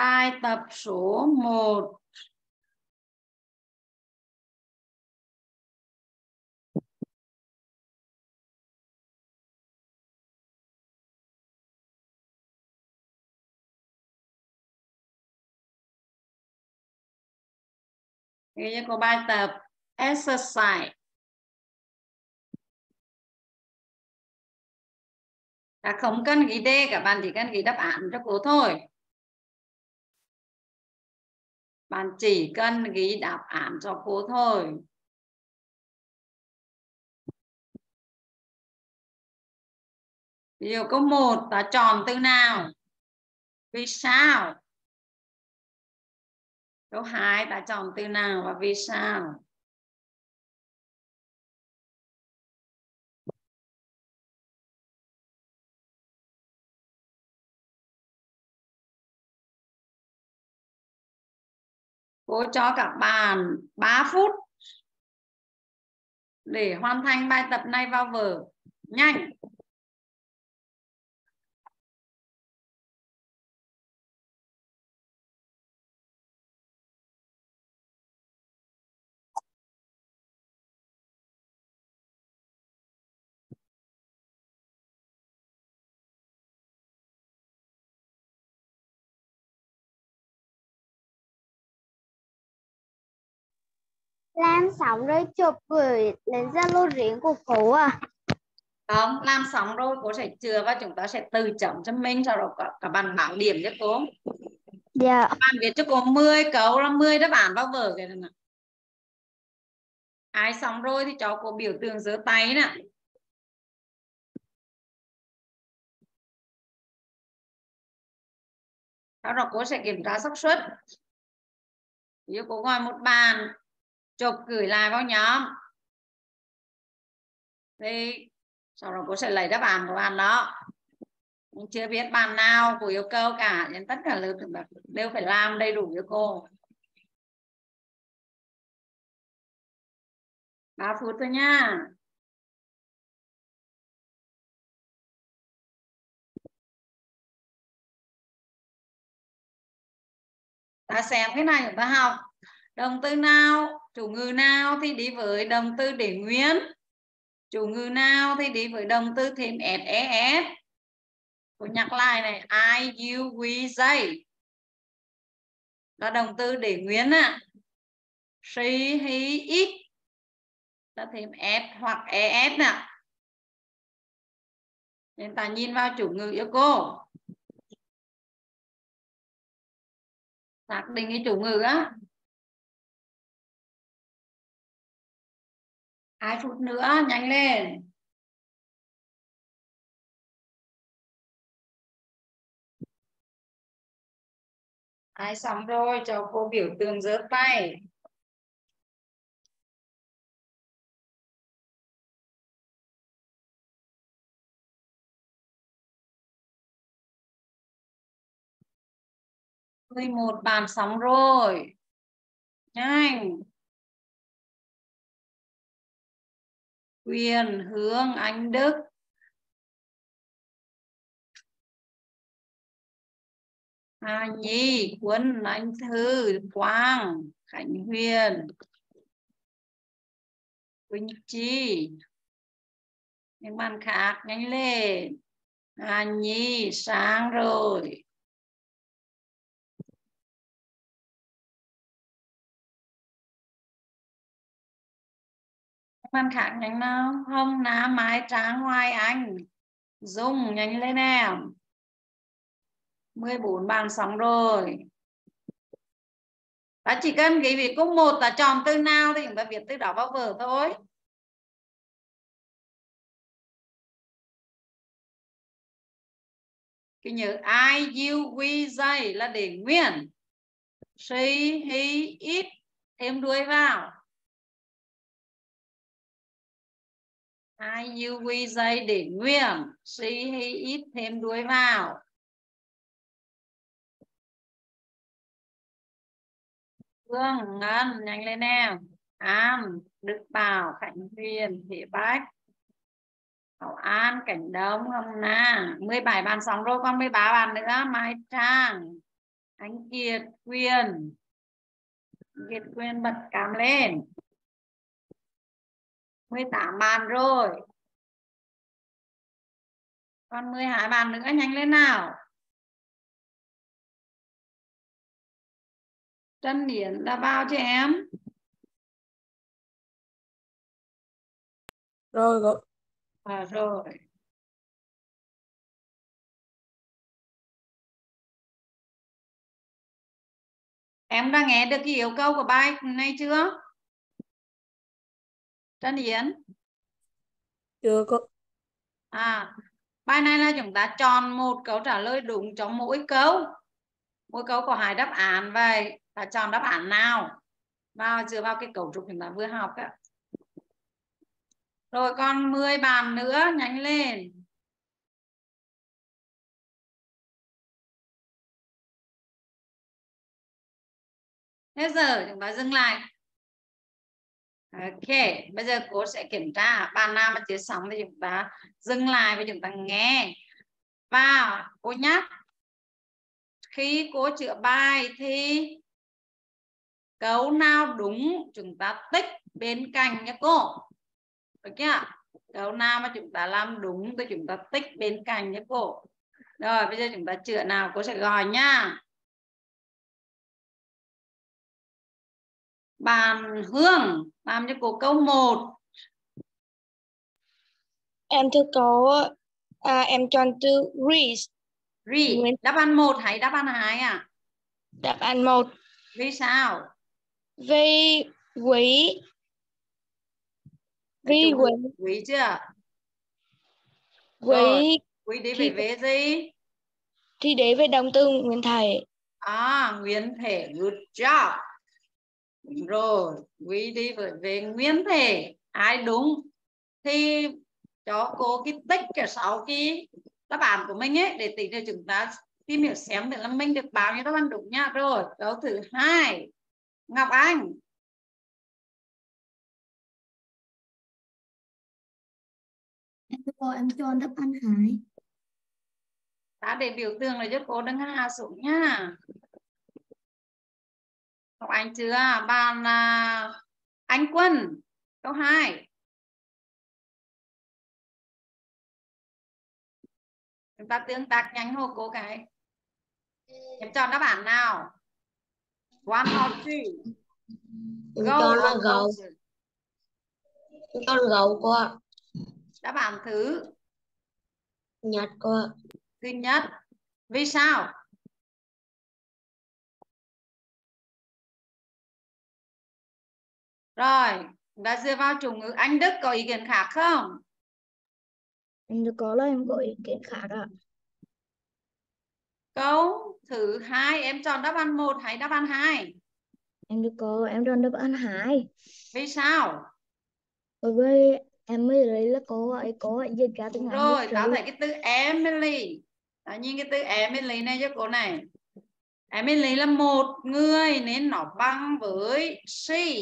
Bài tập số 1. Đây có bài tập exercise. Các không cần ghi đề, các bạn chỉ cần ghi đáp án cho cô thôi bạn chỉ cần ghi đáp án cho cô thôi. Ví dụ câu 1 ta chọn từ nào? Vì sao? Câu 2 ta chọn từ nào và vì sao? Cô cho các bạn 3 phút để hoàn thành bài tập này vào vở. Nhanh. Làm xong rồi chụp gửi lên Zalo riêng của cô à? Không, làm xong rồi cô sẽ chừa và chúng ta sẽ từ chấm cho mình sau đó các, các bạn bảng điểm cho cô. Dạ. Các bạn viết cho cô 10 câu là 10 đáp án vào vở cái này. Ai xong rồi thì cho cô biểu tượng giơ tay nè. Sau đó cô sẽ kiểm tra xác suất. Ví dụ cô gọi một bàn chụp gửi lại vào nhóm. Thì sau đó cô sẽ lấy đáp án của bạn đó. Nhưng chưa biết bạn nào của yêu cầu cả nên tất cả lớp đều phải làm đầy đủ cho cô 3 phút thôi nha. Ta xem cái này chúng ta học động từ nào? Chủ ngữ nào thì đi với động từ để nguyên. Chủ ngữ nào thì đi với động từ thêm ses tôi e, nhắc lại này I, you, we, they là động từ để nguyên ạ she, he, it. Ta thêm s hoặc es nè. Nên ta nhìn vào chủ ngữ yêu cô. Xác định cái chủ ngữ á. Hai phút nữa? Nhanh lên. Ai xong rồi? Cho cô biểu tượng giơ tay. Mười một bàn xong rồi. Nhanh. Quyền Hướng Anh, Đức. Hà Nhi Quân, Anh Thư, Quang, Khánh Huyền. Quỳnh Chi. Những bạn khác nhanh lên. Hà Nhi sáng rồi. Bạn khác nhanh nào? Hồng ná mái tráng hoài anh dung nhanh lên em. 14 bàn xong rồi. Ta chỉ cần cái vị cung một là tròn từ nào thì chúng ta viết từ đó vào vở thôi. Cái nhớ I, you, we, they là để nguyên. She, he, it thêm đuôi vào. I, u quy dây để nguyên she, hay ít thêm đuôi vào Phương, Ngân, nhanh lên em. An, Đức Bảo, Khánh Huyền, Thị Bách. Hậu An, Cảnh Đông, Hồng Na. 17 bàn xong rồi, còn 13 bàn nữa. Mai Trang, Anh Kiệt, Quyền. Kiệt Quyền bật cam lên. 18 bàn rồi. Còn 12 bàn nữa, nhanh lên nào. Trân Điển đã vào cho em. Rồi rồi. À, rồi. Em đã nghe được cái yêu cầu của bài này chưa? Trân Yến. Chưa có. À, bài này là chúng ta chọn một câu trả lời đúng cho mỗi câu. Mỗi câu có hai đáp án vậy. Ta chọn đáp án nào? Vào dựa vào cái cấu trúc chúng ta vừa học á. Rồi còn 10 bàn nữa, nhanh lên. Hết giờ chúng ta dừng lại. Ok, bây giờ cô sẽ kiểm tra. Ba nào mà chưa xong thì chúng ta dừng lại và chúng ta nghe. Và cô nhắc. Khi cô chữa bài thì câu nào đúng chúng ta tích bên cạnh nha cô. Được chưa câu nào mà chúng ta làm đúng thì chúng ta tích bên cạnh nhé cô. Rồi bây giờ chúng ta chữa nào cô sẽ gọi nha. Bàn hương làm cho cô câu 1 Em thưa cô, à, em chọn từ read. Nguyễn- đáp án 1 hay đáp án 2 à? Đáp án 1. Vì sao? Vì quý. Vì quý. quý chưa? Quý Quý đi về về gì? thì để về động từ nguyên thể. À, nguyên thể, good job. Đúng rồi, quý đi về, về nguyên thể. Ai đúng? Thì cho cô cái tích cả sáu cái đáp án của mình ấy để tí nữa chúng ta tìm hiểu xem được là mình được bao nhiêu đáp án đúng nha. Rồi, câu thứ hai. Ngọc Anh. Em cô, em chọn đáp án hai. ta để biểu tượng là cho cô đừng hạ xuống nha Ngọc Anh chưa? Bạn à, anh Quân câu 2 chúng ta tương tác nhanh hồ cô cái em chọn đáp án nào? One or two go là gấu. chọn gấu cô ạ. Đáp án thứ nhật cô ạ. thứ nhất. Vì sao rồi ta dựa vào chủ ngữ anh Đức có ý kiến khác không? Em thưa cô là em có ý kiến khác ạ. câu thứ hai em chọn đáp án một hay đáp án hai? Em thưa cô, em chọn đáp án hai. vì sao? Bởi vì em mới lấy là cô ấy có dịch ra tiếng Anh rồi tao thấy cái từ Emily. Đó, nhìn cái từ Emily này cho cô này. Emily là một người nên nó bằng với she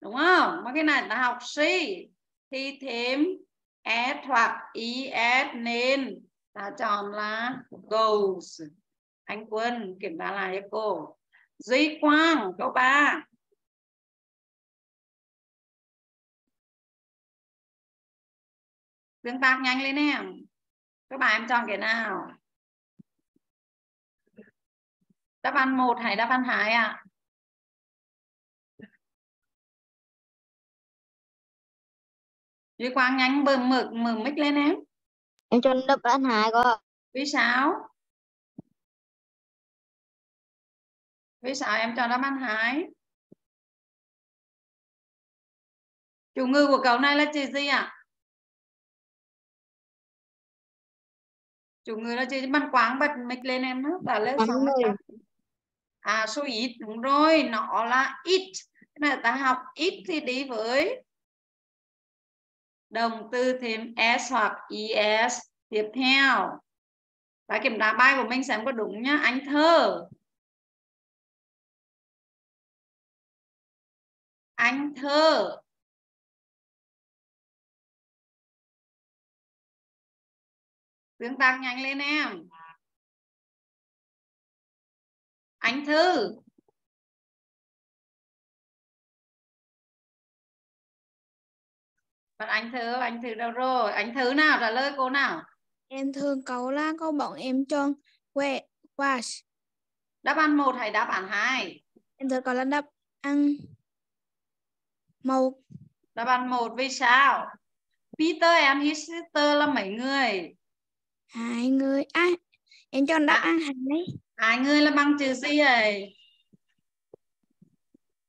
đúng không? Mà cái này ta học C, thì thêm s hoặc es nên ta chọn là goes anh quân kiểm tra lại cho cô. Duy quang câu ba. Tương tác nhanh lên em. Các bạn em chọn cái nào? Đáp án một hay đáp án hai ạ? Duy quang nhanh mở mở mở mic lên em. Em đáp án hai cô ạ. vì sao? Vì sao em chọn đáp án hai chủ ngữ của câu này là chữ gì ạ? Chủ ngữ là gì băn quáng bật mic lên em nữa và lên người. à số ít đúng rồi nó là ít. Cái này ta học ít thì đi với động từ thêm s hoặc es tiếp theo. Và kiểm tra bài của mình xem có đúng nhá. Anh thơ. Anh thơ. Tương tác nhanh lên em. Anh thư Bạn anh thư anh thư đâu rồi anh thư nào trả lời cô nào Em thường cấu là câu bọn em chọn que wash. đáp án một hay đáp án hai Em thường có là đáp ăn màu đáp án một vì sao Peter and his sister là mấy người hai người. À, em chọn đáp À. án hai. hai người là bằng chữ gì vậy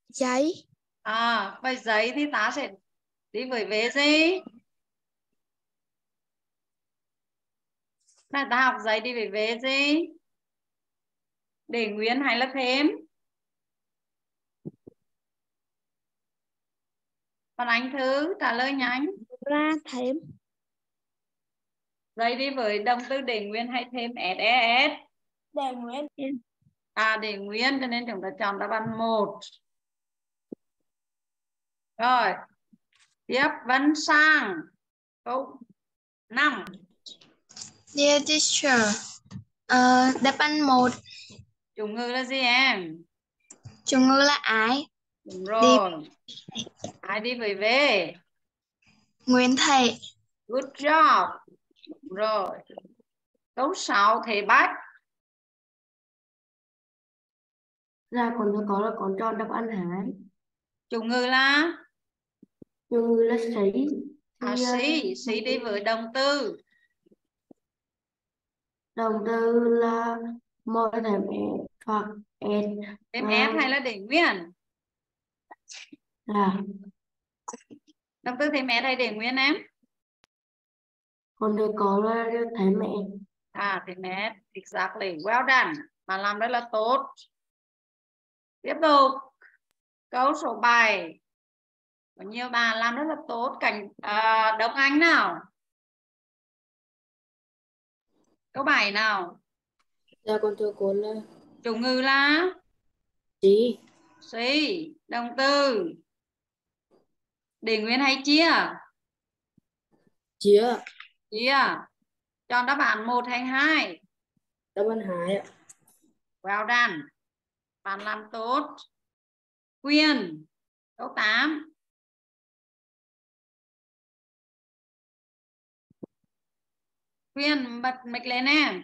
Giấy. à vậy giấy thì ta sẽ đi với vế gì? Này ta học giấy đi với vế gì? Để nguyên hay là thêm. Bạn anh thứ trả lời nhanh. Là thêm. giấy đi với động từ để nguyên hay thêm ses Đề nguyên. à để nguyên cho nên chúng ta chọn đáp án một. Rồi tiếp vấn sang. Câu năm. Dear teacher, ờ, đáp án một, chủ ngữ là gì em? Chủ ngữ là ái, đúng rồi. Ai đi với về Nguyễn Thị, good job. Đúng rồi. Câu sáu thể bách. Ra còn tôi có là còn chọn đáp án hai. chủ ngữ là Ngữ là sĩ. à, Thì, ờ, sĩ sĩ đi với động từ Động từ là một s hoặc s À. s hay là để nguyên? Là động từ thêm s hay để nguyên em? Còn tôi có là thêm s à thêm s exactly. Well done. Bạn làm rất là tốt. Tiếp tục. Câu số 7 có nhiều bạn làm rất là tốt cảnh à, Đông Anh nào? Câu 7 nào? Ra còn tôi có là chủ ngữ là? Sĩ. sĩ động từ để nguyên hay chia Chia. chia chọn đáp án một hay hai? Đáp án hai ạ. well done. Bạn làm tốt. Quyền câu 8 quyền bật mic lên em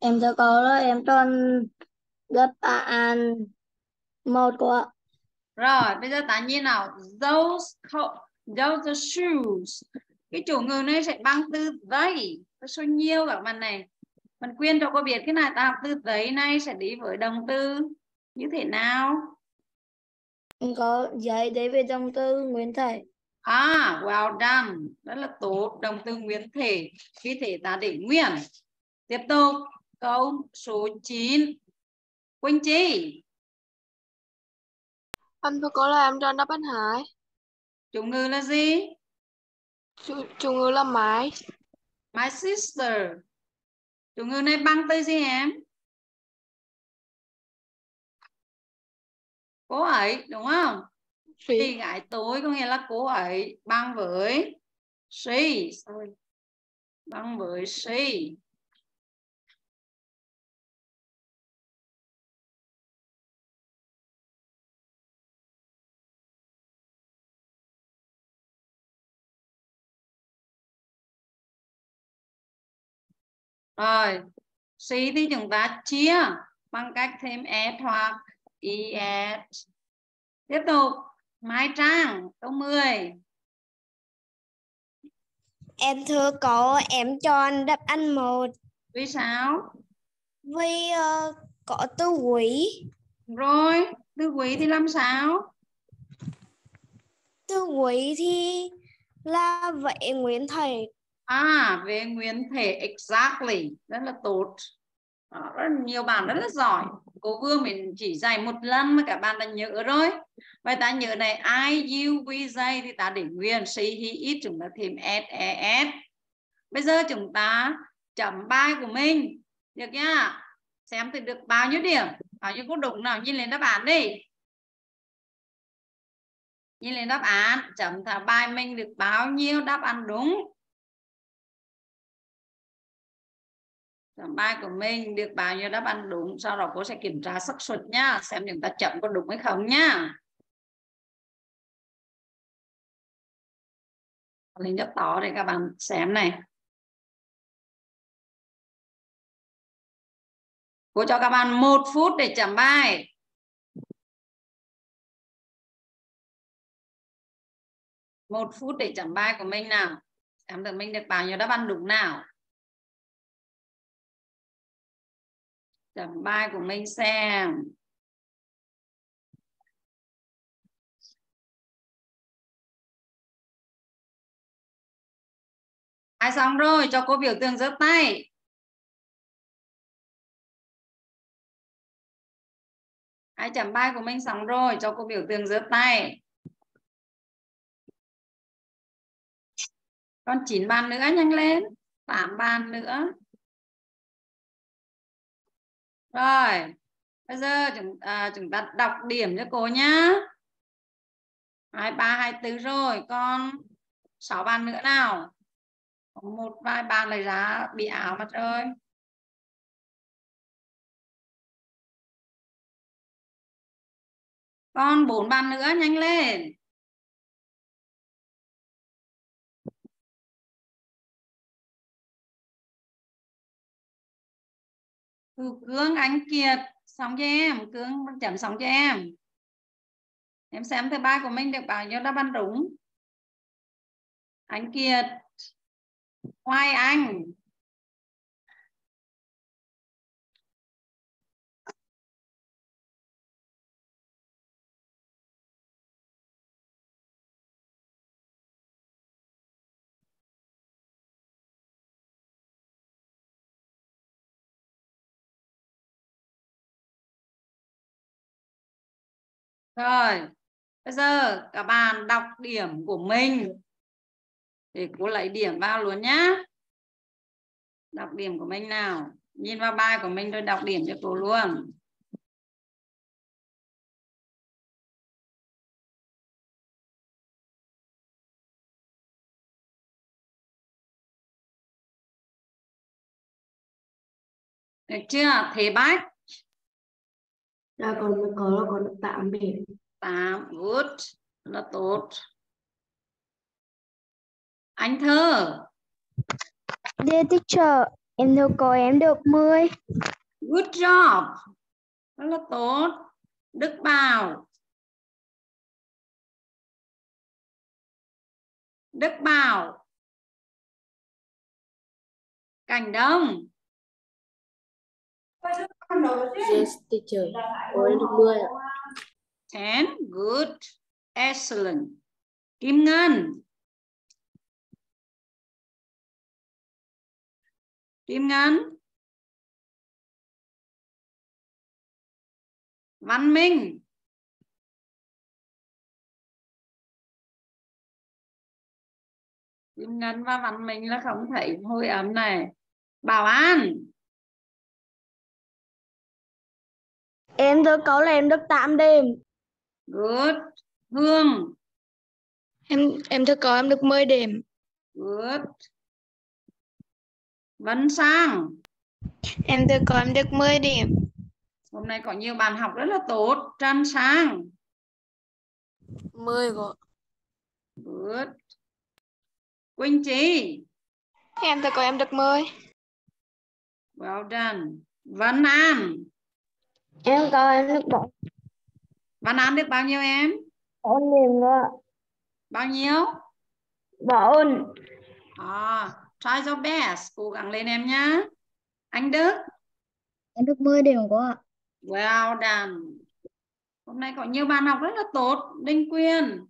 Em sẽ có là em chọn đáp án một ạ. Rồi, bây giờ ta nhìn nào. Those, those shoes. Cái chủ ngữ này sẽ bằng từ they. Có số nhiều các bạn này. Mình khuyên cho cô biết cái này ta học từ they này sẽ đi với động từ như thế nào. Có giấy để về động từ Nguyễn Thị. À, well done. Rất là tốt. Động từ nguyên thể. Vì thế ta để nguyên. Tiếp tục. Câu số 9. Quỳnh Chi. anh tôi có là em chọn đáp án hai, Chủ ngữ là gì? chủ, chủ ngữ là mái, My sister. Chủ ngữ này bằng từ gì em? Cô ấy, đúng không? Sĩ, Chị gái tối có nghĩa là cô ấy bằng với she. Sorry. Bằng với she. Rồi, C thì chúng ta chia bằng cách thêm s hoặc es. Tiếp tục, Mai Trang, câu 10. Em thưa có em chọn đáp án một. Vì sao? Vì ờ, có từ quý. Rồi, từ quý thì làm sao? Từ quý thì là vậy Nguyễn Thầy À, về nguyên thể exactly, rất là tốt. Đó, rất nhiều bạn rất là giỏi. Cô Vương mình chỉ dạy một lần mà cả bạn đã nhớ rồi. Vậy ta nhớ này I, U V J thì ta để nguyên C he, it chúng ta thêm s, e, s. Bây giờ chúng ta chấm bài của mình. Được nhá? Xem thì được bao nhiêu điểm? Bao nhiêu có đúng nào? Nhìn lên đáp án đi. Nhìn lên đáp án. Chấm thả bài mình được bao nhiêu đáp án đúng? Chấm bài của mình được bao nhiêu đáp án đúng. Sau đó cô sẽ kiểm tra xác suất nhá. Xem chúng ta chậm có đúng hay không nhá. Lên rất to để các bạn xem này. Cô cho các bạn một phút để chấm bài. Một phút để chấm bài của mình nào. em được mình được bao nhiêu đáp án đúng nào. Chấm bài của mình xem. Ai xong rồi cho cô biểu tượng giơ tay. Ai chấm bài của mình xong rồi cho cô biểu tượng giơ tay. Còn 9 bàn nữa nhanh lên. 8 bàn nữa. Rồi. Bây giờ chúng, à, chúng ta đọc điểm cho cô nhá. 23, 24 rồi. con 6 bàn nữa nào. Có một vài bàn lấy ra bị ảo mặt ơi. Còn bốn bàn nữa nhanh lên. Ừ, Cương, anh Kiệt, xong cho em. Cương chấm xong cho em. Em xem thứ ba của mình được bao nhiêu đáp án đúng. Anh Kiệt. Hoài Anh. Rồi, bây giờ các bạn đọc điểm của mình. Để cô lấy điểm vào luôn nhá. Đọc điểm của mình nào. Nhìn vào bài của mình rồi đọc điểm cho cô luôn. Được chưa? Thế bách. Dạ còn có là còn được 8 điểm. 8, good. Rất tốt. Anh Thơ. Dear teacher, em thưa cô em được 10. Good job. Rất là tốt. Đức Bảo. Đức Bảo. Cảnh Đông. Yes, teacher. Cô em được 10 ạ. 10. Good. Excellent. Kim Ngân. Kim Ngân. Văn Minh. Kim Ngân và Văn Minh là không thấy hồi ấm này. Bảo An. Em thưa cô là em được 8 điểm. Good. Hương. Em em thưa cô em được 10 điểm. Good. Vân Sang. Em thưa cô em được 10 điểm. Hôm nay có nhiều bạn học rất là tốt. Trân Sang. 10 cô. Good. Quỳnh Trí. Em thưa cô em được 10. Well done. Vân An. Em cô em được 4 Vân An được bao nhiêu em? điểm nữa. Bao nhiêu? 4. À, try your best. Cố gắng lên em nhá. Anh Đức. Em được 10 điểm cô ạ. Well done. Hôm nay có nhiều bạn học rất là tốt. Đinh Quyên.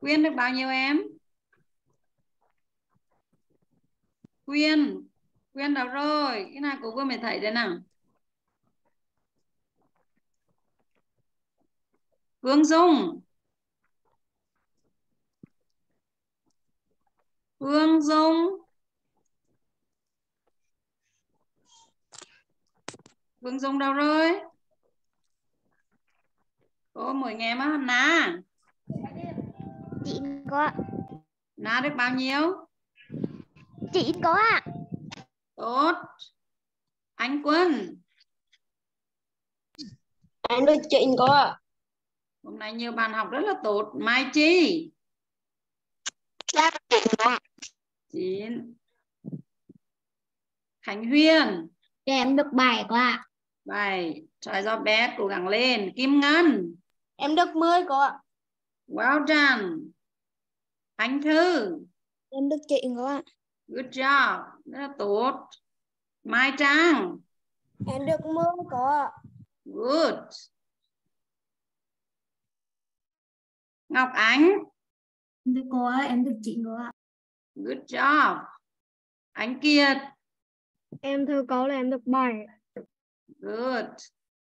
Quyên được bao nhiêu em? Quyên, Quyên đâu rồi? Cái nào cô có mới thấy đây nào? Phương Dung. Phương Dung. Phương Dung đâu rồi? Cô mời nghe mà Na. Chị có Na được bao nhiêu? Chị có ạ. Tốt. Anh Quân. Em được chị có ạ. Hôm nay nhiều bạn học rất là tốt. Mai Chi. Chín. Khánh Huyền. Em được 7 có ạ. Bảy. Try your best. Cố gắng lên. Kim Ngân. Em được 10 có ạ. Well done. Khánh Thư. Em được chị có ạ. Good job. Rất là tốt. Mai Trang. Em được 10 có ạ. Good. Ngọc Ánh. Em được cô ạ, em được chị có ạ. Good job. Ánh Kiệt. Em thưa có là em được 7. Good.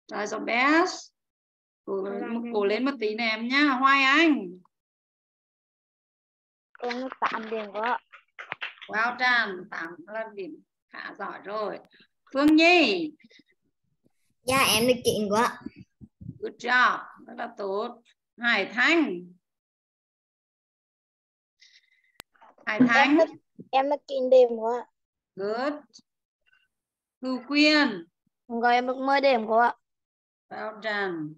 Try your best. Cố, cố lên một tí nè em nhá. Hoài Anh. Em được 8 điểm có ạ. Well done. 8 là điểm khá giỏi rồi. Phương Nhi. Dạ em được chị có ạ. Good job. Rất là tốt. Hải Thanh. Hải Thanh. Em được 9 điểm có ạ. Good. Thu Quyên. Rồi em được 10 điểm có ạ. Well done.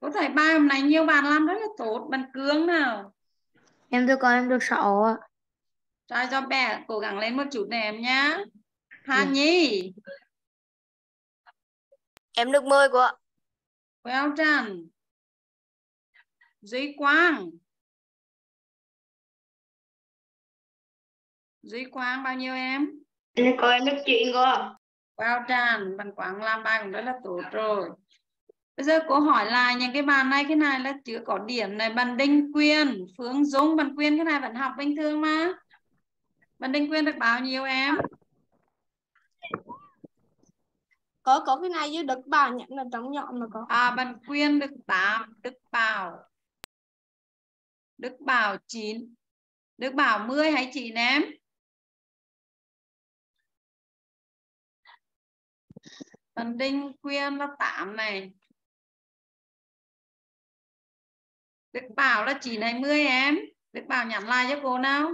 Có thể bài hôm nay nhiều bạn làm rất là tốt. Bạn Cương nào. Em thưa con em được 6 ạ. Try cho bé cố gắng lên một chút này em nhá. Hà Nhi. Em được 10 có ạ. Well done. Duy Quang. Duy Quang bao nhiêu em? Em có em chị có ạ. Well done. Bạn Quang làm bài cũng rất là tốt rồi. Bây giờ cô hỏi lại những cái bàn này cái này là chưa có điểm này bạn Đinh Quyên, Phương Dung, bạn Quyên cái này vẫn học bình thường mà. Bạn Đinh Quyên được bao nhiêu em? Có có cái này chứ được bà nhận là trống nhọn mà có. À bạn Quyên được 8, Đức Bảo. Đức Bảo 9. Đức Bảo 10 hay 9 em? Bạn Đinh Quyên là 8 này. Đức Bảo là 9 này 10 em? Đức Bảo nhắn lại cho cô nào.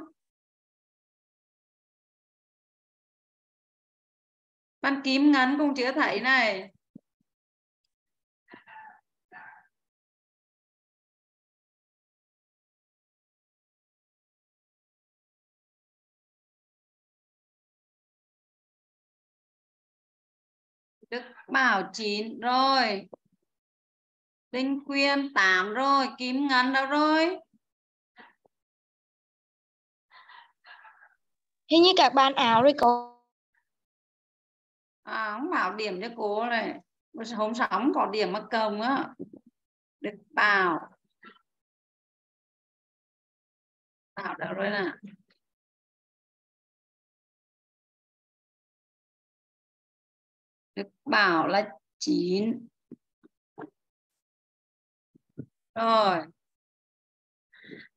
Văn Kim Ngân cũng chưa thấy này. Đức Bảo 9 rồi. Đinh Quyên 8 rồi. Kim Ngân đâu rồi? Hình như các bạn ảo rồi có. À, không bảo điểm cho cô này. Hôm không có điểm mà công á. Đức Bảo. Bảo đâu rồi nè. Đức Bảo là 9. Rồi.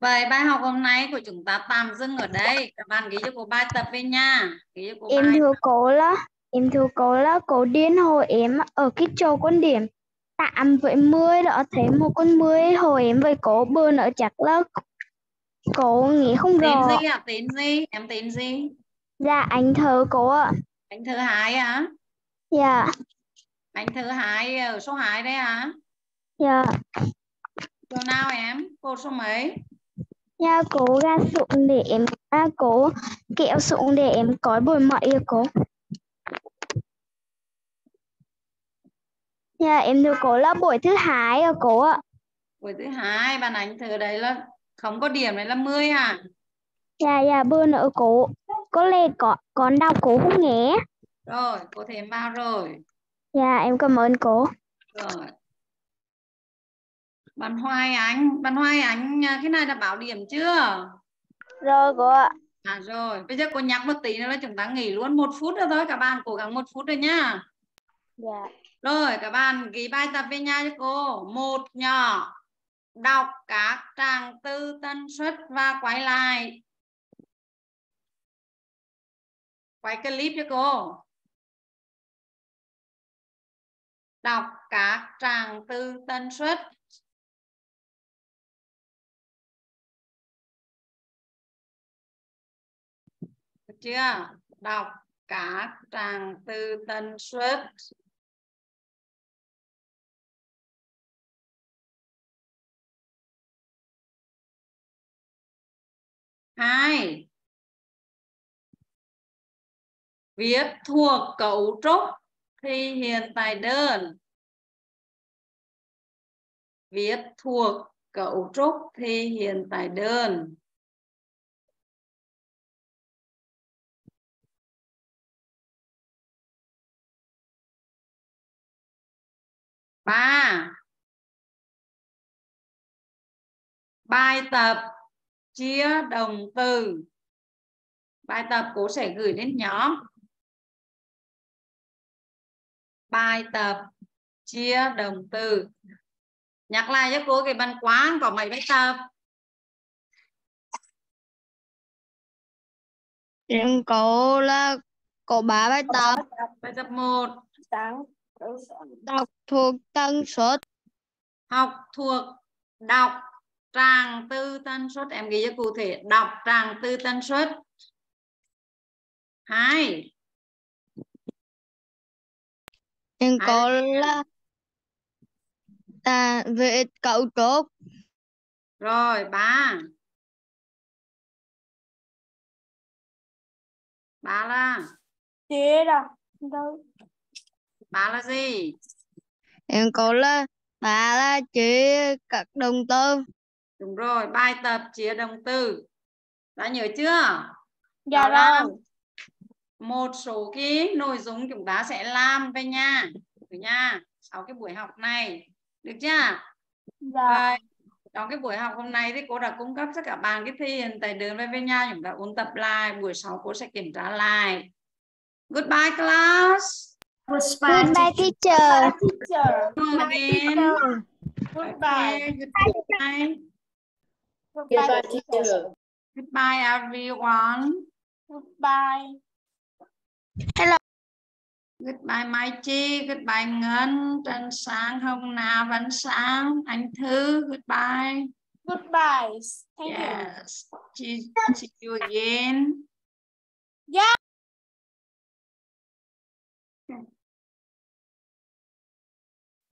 Vậy bài học hôm nay của chúng ta tạm dừng ở đây. Các bạn ghi cho cô bài tập về nha. Ghi cho cô Em bài. thưa cô là em thưa cô là cô điên hồi em ở cái chỗ con điểm 8 với 10 đó thêm một con 10 hồi em với cô bữa nữa chắc là cô nghĩ không Tên rõ. gì à? Tên gì? Em tên gì? Dạ anh thơ cô ạ. Anh thứ hai à? Dạ, Anh thứ hai ở số 2 đấy à? dạ. Chỗ nào em? Cô số mấy? Dạ cô ra xuống để em à, cô kéo xuống để em có bồi mậy à cô. Dạ em thưa cô là buổi thứ hai à cô ạ. Buổi thứ hai bạn anh thứ đấy là không có điểm đấy là 10 à? Dạ dạ bữa nữa cô có lẽ có con đau cô không nghe. Rồi, cô thêm vào rồi. Dạ em cảm ơn cô. Rồi. bạn Hoài Ánh bạn Hoài Ánh à, cái này đã bảo điểm chưa Rồi cô ạ. à rồi bây giờ cô nhắc một tí nữa là chúng ta nghỉ luôn một phút nữa thôi các bạn cố gắng một phút rồi nhá Dạ. rồi các bạn ghi bài tập về nhà cho cô một nhỏ đọc các trang tư tân suất và quay lại quay clip cho cô đọc các trang tư tân suất. Được chưa? Đọc các trang tư tân suất. Hai. Viết thuộc cấu trúc thì hiện tại đơn viết thuộc cấu trúc thì hiện tại đơn. Ba. Bài tập chia động từ. Bài tập cô sẽ gửi đến nhóm bài tập chia động từ. Nhắc lại cho cô cái băn quán có mấy bài tập? Trường có là có ba bài tập. bài tập. 1 Sáng. đọc thuộc tần suất. Học thuộc đọc tràng tư tân suất. Em ghi cho cụ thể. Đọc tràng tư tân suất. Hai Trường Hai có là à, về cấu trúc rồi ba ba là Chia đâu. Đâu. ba là gì Trường có là ba là chia các động từ đúng rồi bài tập chia động từ đã nhớ chưa Dạ là rồi. Một số cái nội dung chúng ta sẽ làm về nhà. Được nha sau cái buổi học này được chưa? Dạ. Rồi, trong cái buổi học hôm nay thì cô đã cung cấp cho các bạn cái thi hiện tại đường về với nhau chúng ta ôn tập lại buổi sau cô sẽ kiểm tra lại. Goodbye class. Goodbye teacher. Come again. Goodbye. Goodbye. Goodbye teacher. goodbye everyone. Goodbye. Goodbye Mai Chi. Goodbye Ngân. Trần Sáng Hồng Na Văn Sáng. Anh Thư goodbye. Goodbye. Thank you. yes. See, see you again Yeah.